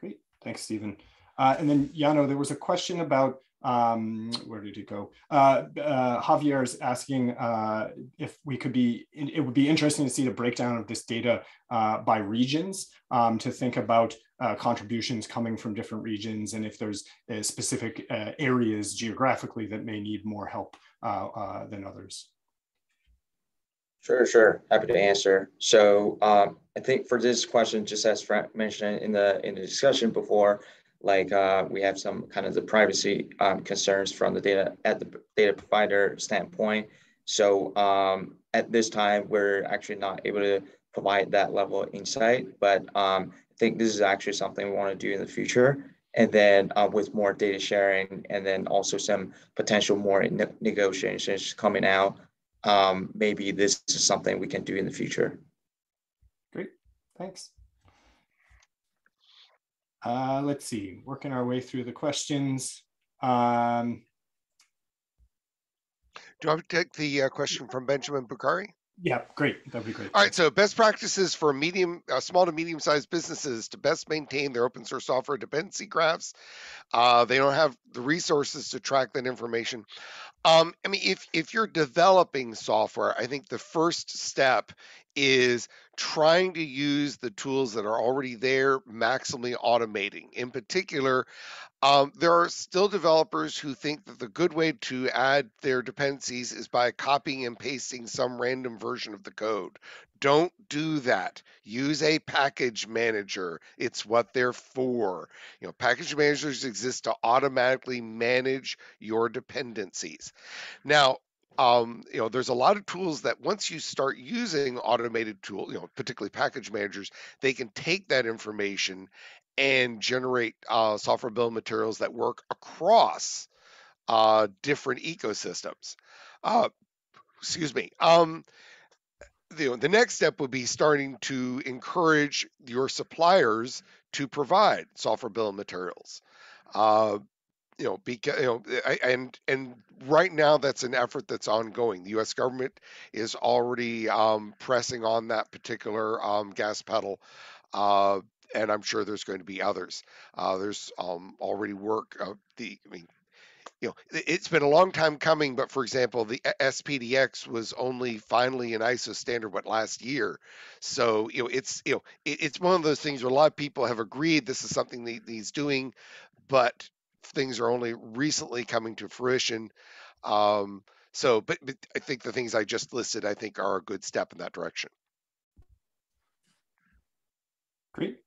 Speaker 2: Great, thanks Stephen. Uh, and then Yanuo, there was a question about um, where did it go? Uh, uh, Javier is asking uh, if we could be, it would be interesting to see the breakdown of this data uh, by regions um, to think about uh, contributions coming from different regions and if there's uh, specific areas geographically that may need more help than others.
Speaker 5: Sure, sure. Happy to answer. So um, I think for this question, just as Frank mentioned in the in the discussion before, like uh, we have some kind of the privacy um, concerns from the data at the data provider standpoint. So um, at this time, we're actually not able to provide that level of insight, but um, I think this is actually something we want to do in the future. And then uh, with more data sharing and then also some potential more ne negotiations coming out, um, maybe this is something we can do in the future.
Speaker 2: Great, thanks. Uh, let's see, working our way through the questions. Um,
Speaker 1: Do I take the uh, question from Benjamin Bukhari?
Speaker 2: Yeah, great. That'd be great.
Speaker 1: All right. So, best practices for medium, uh, small to medium-sized businesses to best maintain their open source software dependency graphs. Uh, they don't have the resources to track that information. Um, I mean, if if you're developing software, I think the first step is trying to use the tools that are already there, maximally automating. In particular, um, there are still developers who think that the good way to add their dependencies is by copying and pasting some random version of the code. Don't do that. Use a package manager. It's what they're for. You know, package managers exist to automatically manage your dependencies. Now, um, you know, there's a lot of tools that once you start using automated tool, you know, particularly package managers, they can take that information and generate uh, software bill materials that work across uh, different ecosystems. Uh, excuse me. Um, the, the next step would be starting to encourage your suppliers to provide software bill materials. Uh, you know, because you know, and and right now that's an effort that's ongoing. The U.S. government is already um, pressing on that particular um, gas pedal, uh, and I'm sure there's going to be others. Uh, there's um, already work. Uh, the I mean, you know, it's been a long time coming, but for example, the SPDX was only finally an ISO standard last year. So you know, it's you know, it's one of those things where a lot of people have agreed this is something that he's doing, but things are only recently coming to fruition. Um, so, but, but I think the things I just listed, I think, are a good step in that direction.
Speaker 2: Great.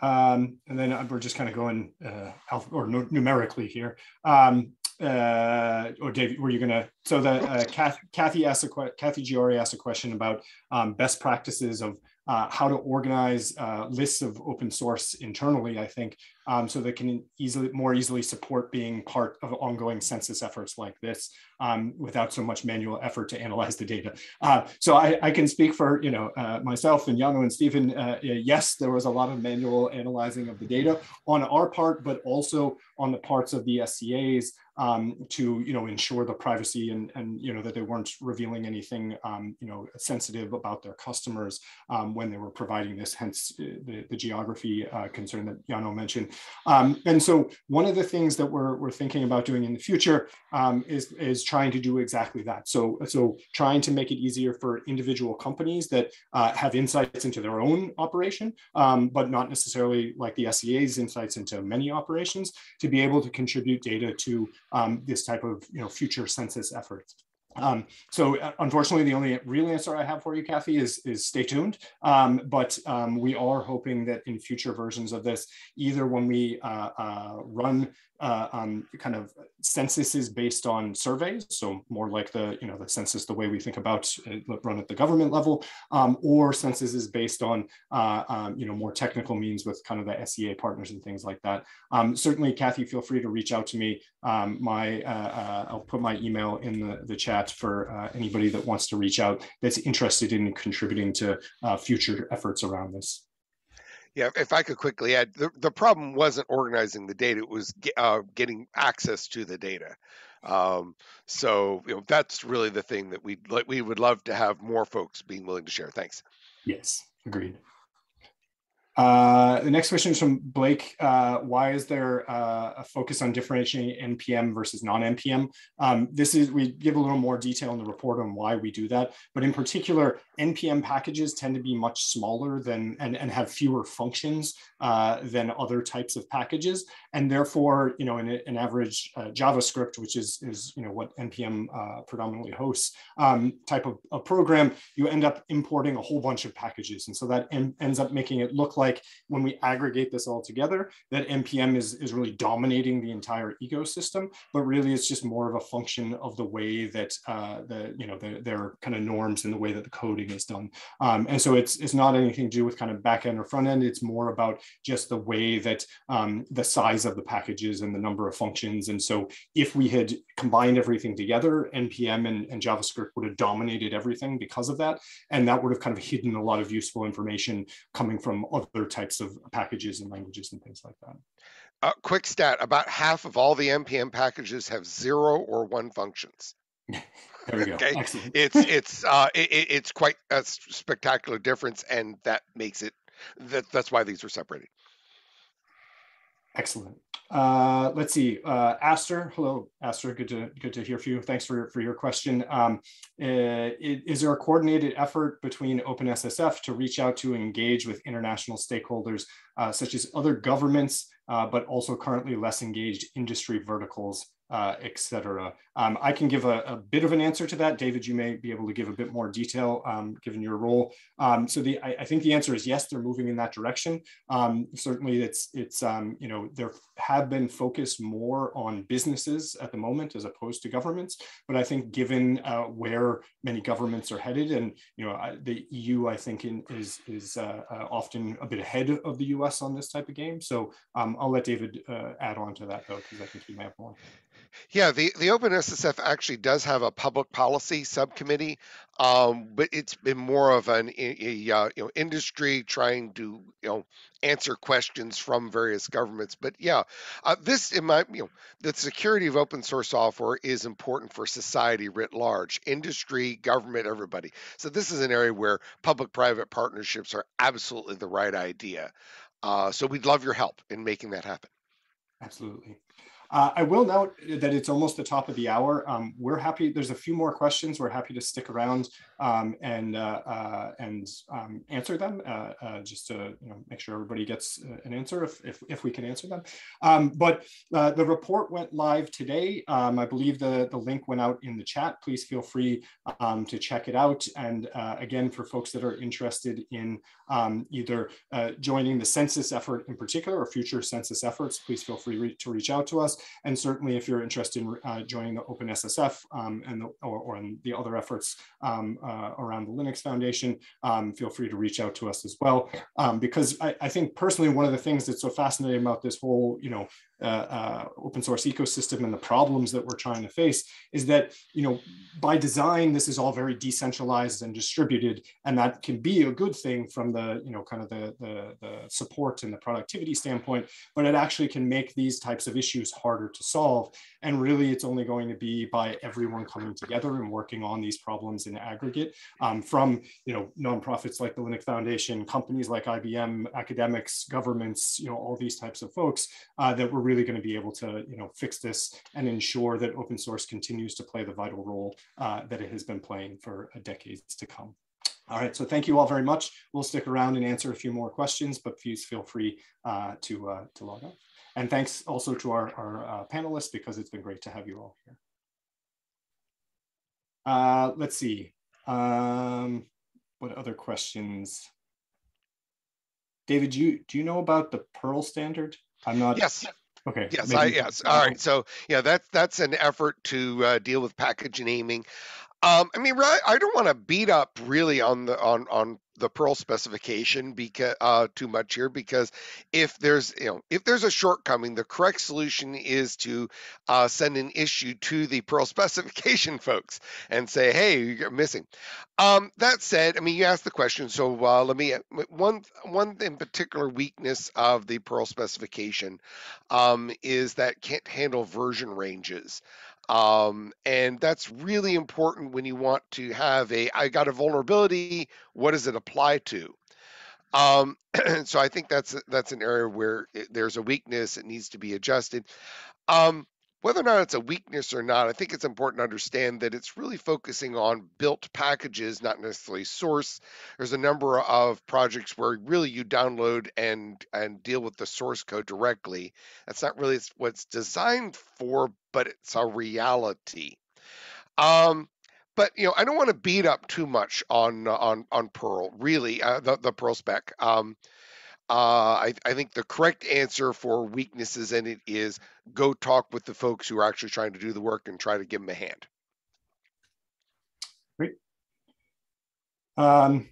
Speaker 2: Um, and then uh, we're just kind of going uh, alpha, or numerically here. Um, uh, or David, were you going to? So the uh, Kathy, Kathy asked a Kathy Giori asked a question about um, best practices of uh, how to organize uh, lists of open source internally, I think, um, so they can easily, more easily support being part of ongoing census efforts like this um, without so much manual effort to analyze the data. Uh, so I, I, can speak for you know uh, myself and Yanuo and Stephen. Uh, yes, there was a lot of manual analyzing of the data on our part, but also on the parts of the SCAs um, to you know ensure the privacy and and you know that they weren't revealing anything um, you know sensitive about their customers um, when they were providing this. Hence uh, the, the geography uh, concern that Yanuo mentioned. Um, and so one of the things that we're, we're thinking about doing in the future um, is, is trying to do exactly that. So, so trying to make it easier for individual companies that uh, have insights into their own operation, um, but not necessarily like the SCA's insights into many operations to be able to contribute data to um, this type of you know, future census efforts. Um, so uh, unfortunately, the only real answer I have for you, Kathy, is, is stay tuned. Um, but um, we are hoping that in future versions of this, either when we uh, uh, run uh, um, kind of censuses based on surveys, so more like the you know the census the way we think about uh, run at the government level, um, or censuses based on uh, um, you know more technical means with kind of the SCA partners and things like that. Um, certainly, Kathy, feel free to reach out to me. Um, my uh, uh, I'll put my email in the, the chat for uh, anybody that wants to reach out that's interested in contributing to future efforts around this.
Speaker 1: Yeah, if I could quickly add, the, the problem wasn't organizing the data; it was uh, getting access to the data. Um, so you know that's really the thing that we. We would love to have more folks being willing to share. Thanks.
Speaker 2: Yes, agreed. Uh, the next question is from Blake. Uh, why is there uh, a focus on differentiating NPM versus non-NPM? Um, this is, we give a little more detail in the report on why we do that, but in particular, NPM packages tend to be much smaller than and, and have fewer functions uh, than other types of packages. And therefore, you know, in an average uh, JavaScript, which is, is, you know, what NPM uh, predominantly hosts um, type of, program, you end up importing a whole bunch of packages. And so that en ends up making it look like like when we aggregate this all together, that NPM is, is really dominating the entire ecosystem, but really it's just more of a function of the way that uh, the, you know, the, their kind of norms and the way that the coding is done. Um, and so it's, it's not anything to do with kind of back end or front end. It's more about just the way that um, the size of the packages and the number of functions. And so if we had combined everything together, NPM and, and JavaScript would have dominated everything because of that. And that would have kind of hidden a lot of useful information coming from other other types of packages and languages and things like that.
Speaker 1: Uh, quick stat about half of all the npm packages have zero or one functions
Speaker 2: there we go okay Excellent.
Speaker 1: it's it's uh it, it's quite a spectacular difference and that makes it that that's why these are separated
Speaker 2: excellent uh, let's see, uh, Aster. Hello, Aster. Good to good to hear from you. Thanks for for your question. Um, uh, is there a coordinated effort between OpenSSF to reach out to engage with international stakeholders, uh, such as other governments, uh, but also currently less engaged industry verticals uh, et cetera. Um, I can give a, a, bit of an answer to that. David, you may be able to give a bit more detail um, given your role. Um, so the, I, I, think the answer is yes, they're moving in that direction. Um, certainly it's, it's um, you know, there have been focused more on businesses at the moment as opposed to governments. But I think given uh, where many governments are headed and, you know, the EU, I think in, is, is uh, uh, often a bit ahead of the US on this type of game. So um, I'll let David uh, add on to that though, because I think he may have more.
Speaker 1: Yeah, the, the OpenSSF actually does have a public policy subcommittee, um, but it's been more of an a, uh, you know industry trying to you know answer questions from various governments. But yeah, uh, this in my you know the security of open source software is important for society writ large, industry, government, everybody. So this is an area where public-private partnerships are absolutely the right idea. Uh, so we'd love your help in making that happen.
Speaker 2: Absolutely. Uh, I will note that it's almost the top of the hour. Um, we're happy. There's a few more questions. We're happy to stick around um, and uh, uh, and um, answer them, uh, uh, just to you know, make sure everybody gets uh, an answer if, if, if we can answer them. Um, but the report went live today. Um, I believe the, the link went out in the chat. Please feel free um, to check it out. And again, for folks that are interested in either joining the census effort in particular or future census efforts, please feel free re to reach out to us. And certainly if you're interested in uh, joining the OpenSSF um, and the, or, or the other efforts um, uh, around the Linux Foundation, um, feel free to reach out to us as well. Um, because I, I, think personally, one of the things that's so fascinating about this whole, you know, uh, uh, open source ecosystem and the problems that we're trying to face is that, you know, by design, this is all very decentralized and distributed, and that can be a good thing from the, you know, kind of the, the, the support and the productivity standpoint, but it actually can make these types of issues harder to solve. And really, it's only going to be by everyone coming together and working on these problems in aggregate um, from, you know, nonprofits like the Linux Foundation, companies like IBM, academics, governments, you know, all these types of folks uh, that we're really going to be able to, you know, fix this and ensure that open source continues to play the vital role uh, that it has been playing for decades to come. All right, so thank you all very much. We'll stick around and answer a few more questions, but please feel free uh, to, uh, to log off. And thanks also to our, our uh, panelists because it's been great to have you all here. Uh, let's see. Um, what other questions? David, do you, do you know about the purl standard? I'm not.
Speaker 1: Yes.
Speaker 2: Okay.
Speaker 1: Yes. I, yes. All right. So yeah, that's that's an effort to uh, deal with package naming. Um, I mean, I don't want to beat up really on the on on the purl specification because uh, too much here because if there's you know if there's a shortcoming, the correct solution is to uh, send an issue to the purl specification folks and say, hey, you're missing. Um, that said, I mean, you asked the question, so uh, let me one one in particular weakness of the purl specification um, is that can't handle version ranges. Um, and that's really important when you want to have a I got a vulnerability, what does it apply to? Um, so I think that's that's an area where it, there's a weakness, it needs to be adjusted. Um, whether or not it's a weakness or not, I think it's important to understand that it's really focusing on built packages, not necessarily source. There's a number of projects where really you download and and deal with the source code directly. That's not really what it's designed for, but it's a reality. Um, but you know, I don't want to beat up too much on on on purl. Really, uh, the the purl spec. Um, uh, I, I think the correct answer for weaknesses in it is go talk with the folks who are actually trying to do the work and try to give them a hand.
Speaker 2: Great. Um,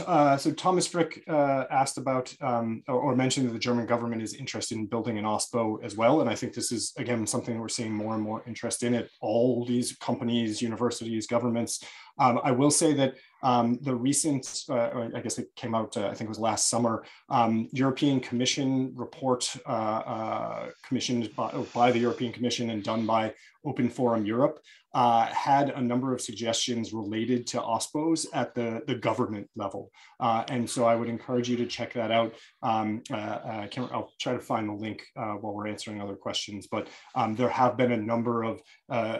Speaker 2: uh, so Thomas Frick uh, asked about um, or, or, mentioned that the German government is interested in building an OSPO as well. And I think this is, again, something that we're seeing more and more interest in at all these companies, universities, governments. Um, I will say that um, the recent, uh, I guess it came out, uh, I think it was last summer, um, European Commission report uh, commissioned by, by, the European Commission and done by Open Forum Europe uh, had a number of suggestions related to OSPOs at the, the government level. Uh, and so I would encourage you to check that out. Um, I will try to find the link while we're answering other questions, but um, there have been a number of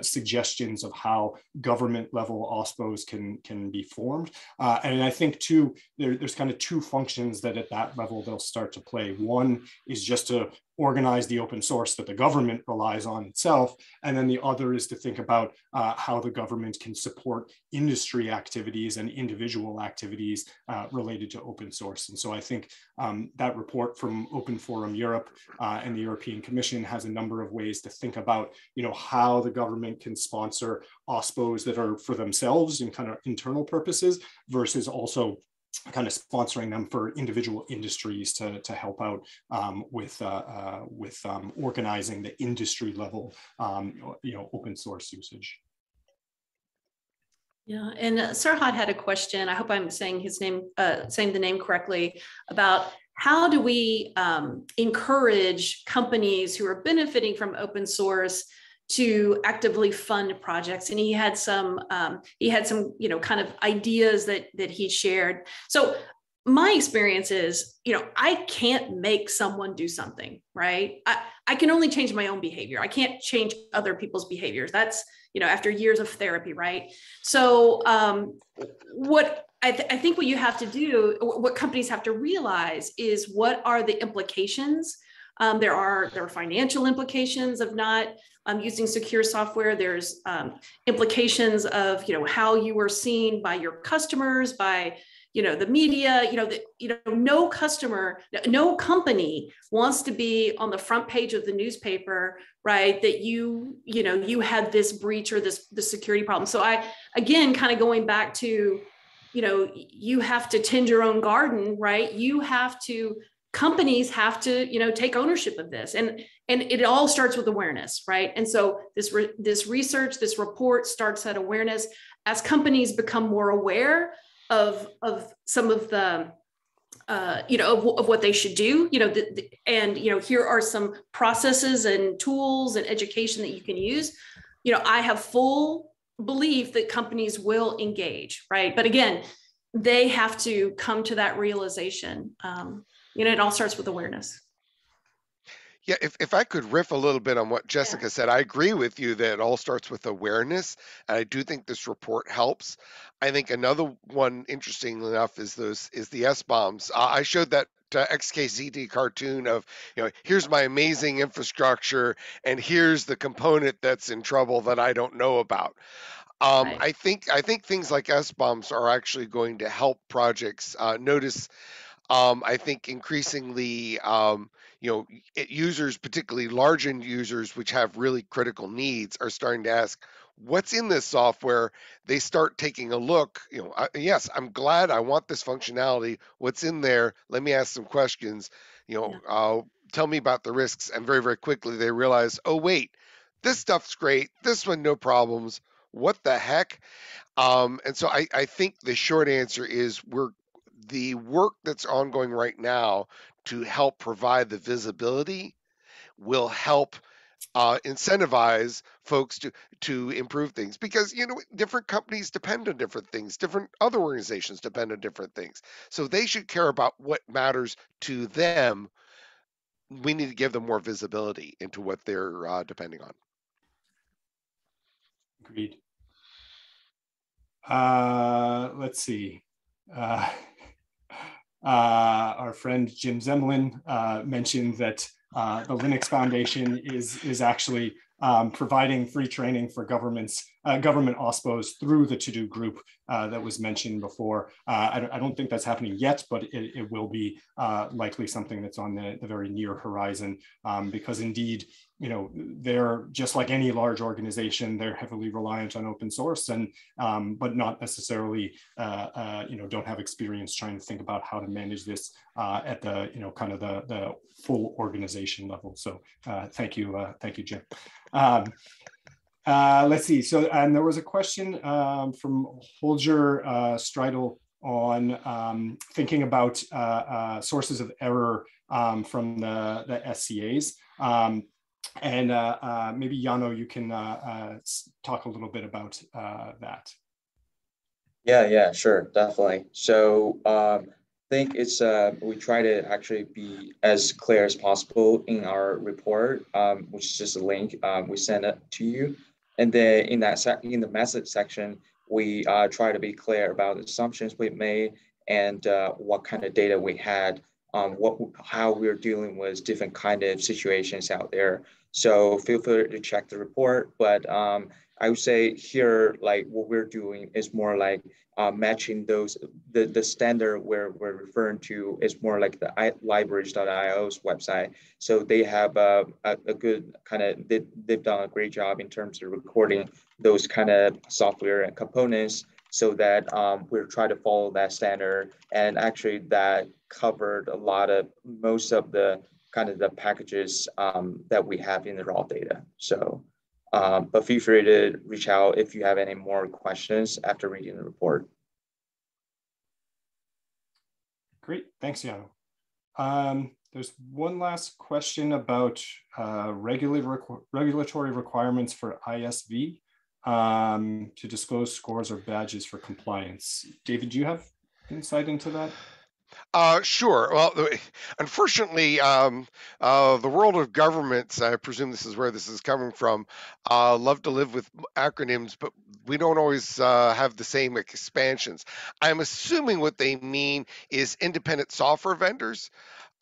Speaker 2: suggestions of how government level OSPOs can, can be formed. Uh, and I think too, there, there's kind of two functions that at that level they'll start to play. One is just to organize the open source that the government relies on itself. And then the other is to think about uh, how the government can support industry activities and individual activities uh, related to open source. And so I think um, that report from Open Forum Europe uh, and the European Commission has a number of ways to think about, you know, how the government can sponsor OSPOs that are for themselves and kind of internal purposes versus also kind of sponsoring them for individual industries to, to help out um, with uh, uh, with um, organizing the industry level um, you know open source usage.
Speaker 3: Yeah, and uh, had a question. I hope I'm saying his name, uh, saying the name correctly about how do we um, encourage companies who are benefiting from open source to actively fund projects. And he had some um, he had some you know kind of ideas that that he shared. So my experience is you know i can't make someone do something right? I, I can only change my own behavior. I can't change other people's behaviors. That's you know after years of therapy right? So um, what I, th- I think what you have to do what companies have to realize is what are the implications? Um, there are there are financial implications of not um, using secure software. There's um, implications of you know how you are seen by your customers, by you know the media. You know that you know no customer, no company wants to be on the front page of the newspaper, right? That you you know you had this breach or this the security problem. So I again kind of going back to you know you have to tend your own garden right you have to companies have to you know take ownership of this. And and it all starts with awareness right? And so this re- this research this report starts at awareness. As companies become more aware of of some of the uh, you know of, of, what they should do you know the, the, and you know here are some processes and tools and education that you can use. You know i have full belief that companies will engage right? But again they have to come to that realization um, you know, it all starts with awareness.
Speaker 1: Yeah, if, if I could riff a little bit on what Jessica yeah. said, I agree with you that it all starts with awareness. And I do think this report helps. I think another one, interesting enough, is those is the SBOMs. Uh, I showed that uh, XKCD cartoon of, you know, here's my amazing infrastructure, and here's the component that's in trouble that I don't know about. Um, right. I think I think things like SBOMs are actually going to help projects uh, notice um, I think increasingly, um, you know, users, particularly large end users, which have really critical needs, are starting to ask, "What's in this software?" They start taking a look. You know, yes, I'm glad I want this functionality. What's in there? Let me ask some questions. You know, yeah. uh, tell me about the risks, and very, very quickly they realize, "Oh, wait, this stuff's great. This one, no problems." What the heck? Um, and so I, I think the short answer is we're the work that's ongoing right now to help provide the visibility will help uh, incentivize folks to to improve things because you know different companies depend on different things different other organizations depend on different things. So they should care about what matters to them. We need to give them more visibility into what they're uh, depending on.
Speaker 2: Agreed. Uh, let's see. Uh, our friend Jim Zemlin uh, mentioned that uh, the Linux Foundation is, is actually um, providing free training for governments, uh, government OSPOs through the TODO group uh, that was mentioned before. Uh, I, don't, I, don't, think that's happening yet, but it, it will be uh, likely something that's on the, the very near horizon um, because indeed, you know, they're just like any large organization, they're heavily reliant on open source and, um, but not necessarily, uh, you know, don't have experience trying to think about how to manage this at the, you know, kind of the, the full organization level. So thank you, thank you, Jim. Um, uh, let's see. So, and there was a question um, from Holger uh, Streidel on um, thinking about uh, uh sources of error um, from the, the SCAs. Um, and uh, uh, maybe Yanuo, you can talk a little bit about that.
Speaker 5: Yeah, yeah, sure, definitely. So, um, think it's we try to actually be as clear as possible in our report, um, which is just a link. We send it to you, and then in that sec- in the message section, we uh, try to be clear about assumptions we made and uh, what kind of data we had, um, what how we're dealing with different kind of situations out there. So feel free to check the report, but um, I would say here, like what we're doing is more like uh, matching those, the, the standard where we're referring to is more like the libraries.io's website. So they have a, a, a good kind of, they, they've done a great job in terms of recording those kind of software and components so that um, we're trying to follow that standard. And actually that covered a lot of, most of the kind of the packages um, that we have in the raw data. So um, but feel free to reach out if you have any more questions after reading the report.
Speaker 2: Great, thanks, Yanuo. Um, there's one last question about uh, regulatory requirements for ISV um, to disclose scores or badges for compliance. David, do you have insight into that?
Speaker 1: Uh, sure. Well, unfortunately, um, uh, the world of governments, I presume this is where this is coming from, uh, love to live with acronyms, but we don't always uh, have the same expansions. I'm assuming what they mean is independent software vendors.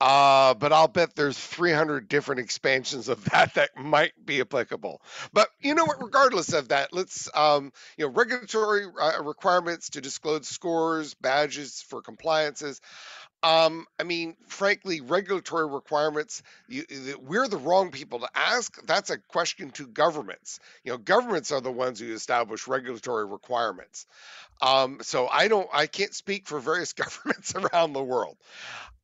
Speaker 1: Uh, but I'll bet there's 300 different expansions of that that might be applicable. But you know what? Regardless of that, let's um, you know regulatory uh, requirements to disclose scores, badges for compliances. Um, I mean, frankly, regulatory requirements, you, we're the wrong people to ask. That's a question to governments. You know, governments are the ones who establish regulatory requirements. Um, so I don't, I can't speak for various governments around the world.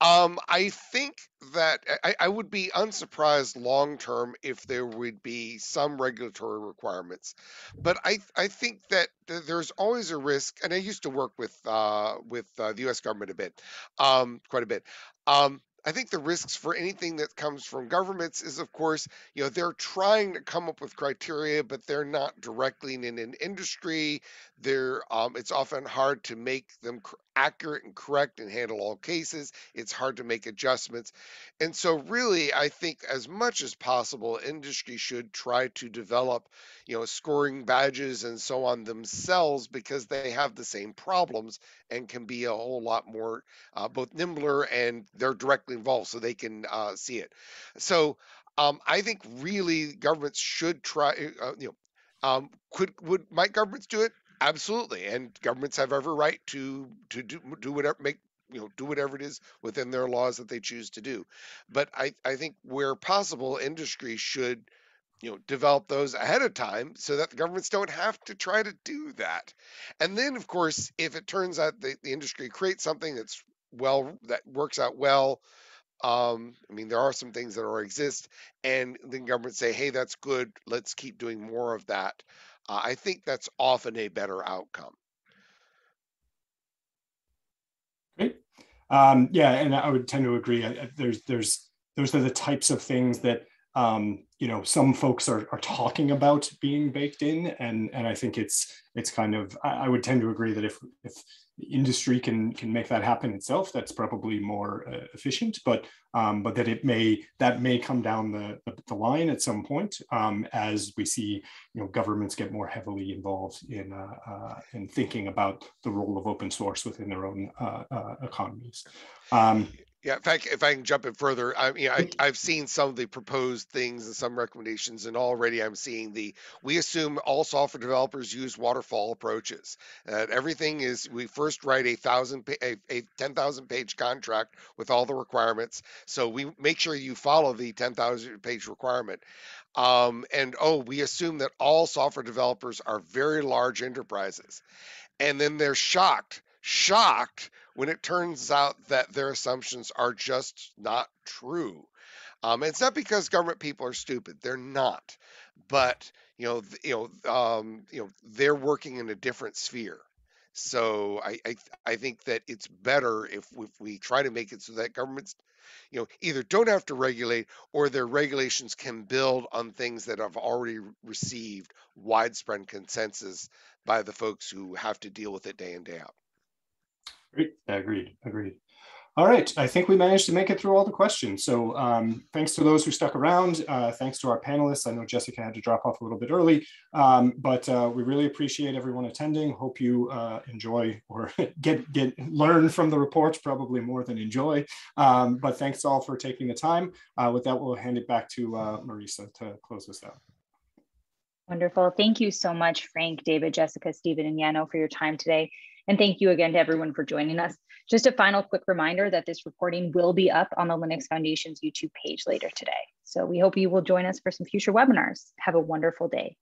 Speaker 1: Um, I think that I, I would be unsurprised long term if there would be some regulatory requirements, but I I think that there's always a risk. And I used to work with uh, with uh, the U.S. government a bit, um, quite a bit. Um, I think the risks for anything that comes from governments is, of course, you know, they're trying to come up with criteria, but they're not directly in an industry. They're, um, it's often hard to make them accurate and correct and handle all cases. It's hard to make adjustments. And so, really, I think as much as possible, industry should try to develop, you know, scoring badges and so on themselves because they have the same problems and can be a whole lot more uh, both nimbler and they're directly involved so they can uh, see it. So, um, I think really governments should try, uh, you know, um, could would might governments do it? Absolutely, and governments have every right to to do do whatever make you know do whatever it is within their laws that they choose to do. But I I think where possible, industry should you know develop those ahead of time so that the governments don't have to try to do that. And then of course, if it turns out the, the industry creates something that's well that works out well um, I mean, there are some things that already exist, and the governments say, "Hey, that's good. Let's keep doing more of that." Uh, I think that's often a better outcome.
Speaker 2: Great. Um, yeah, and I would tend to agree. There's, there's, those are the types of things that um, you know some folks are, are talking about being baked in, and and I think it's it's kind of I, I would tend to agree that if if industry can can make that happen itself, that's probably more uh, efficient. But um, but that it may that may come down the, the, line at some point um, as we see you know governments get more heavily involved in uh, uh, in thinking about the role of open source within their own uh, uh, economies. Um,
Speaker 1: yeah, in fact, if I can jump in further, I mean, I, I've seen some of the proposed things and some recommendations, and already I'm seeing the we assume all software developers use waterfall approaches. That everything is we first write a thousand a, a ten thousand page contract with all the requirements, so we make sure you follow the ten thousand page requirement. Um, and oh, we assume that all software developers are very large enterprises, and then they're shocked shocked when it turns out that their assumptions are just not true. Um, it's not because government people are stupid; they're not. But you know, you know, um, you know, they're working in a different sphere. So I, I, I think that it's better if if we try to make it so that governments, you know, either don't have to regulate or their regulations can build on things that have already received widespread consensus by the folks who have to deal with it day in day out.
Speaker 2: Great. Agreed. Agreed. All right. I think we managed to make it through all the questions. So um, thanks to those who stuck around. Uh, thanks to our panelists. I know Jessica had to drop off a little bit early, um, but uh, we really appreciate everyone attending. Hope you uh, enjoy or get get learn from the reports, probably more than enjoy. Um, but thanks all for taking the time. Uh, with that, we'll hand it back to uh, Marisa to close this out.
Speaker 6: Wonderful. Thank you so much, Frank, David, Jessica, Stephen, and Yanuo for your time today. And thank you again to everyone for joining us. Just a final quick reminder that this recording will be up on the Linux Foundation's YouTube page later today. So we hope you will join us for some future webinars. Have a wonderful day.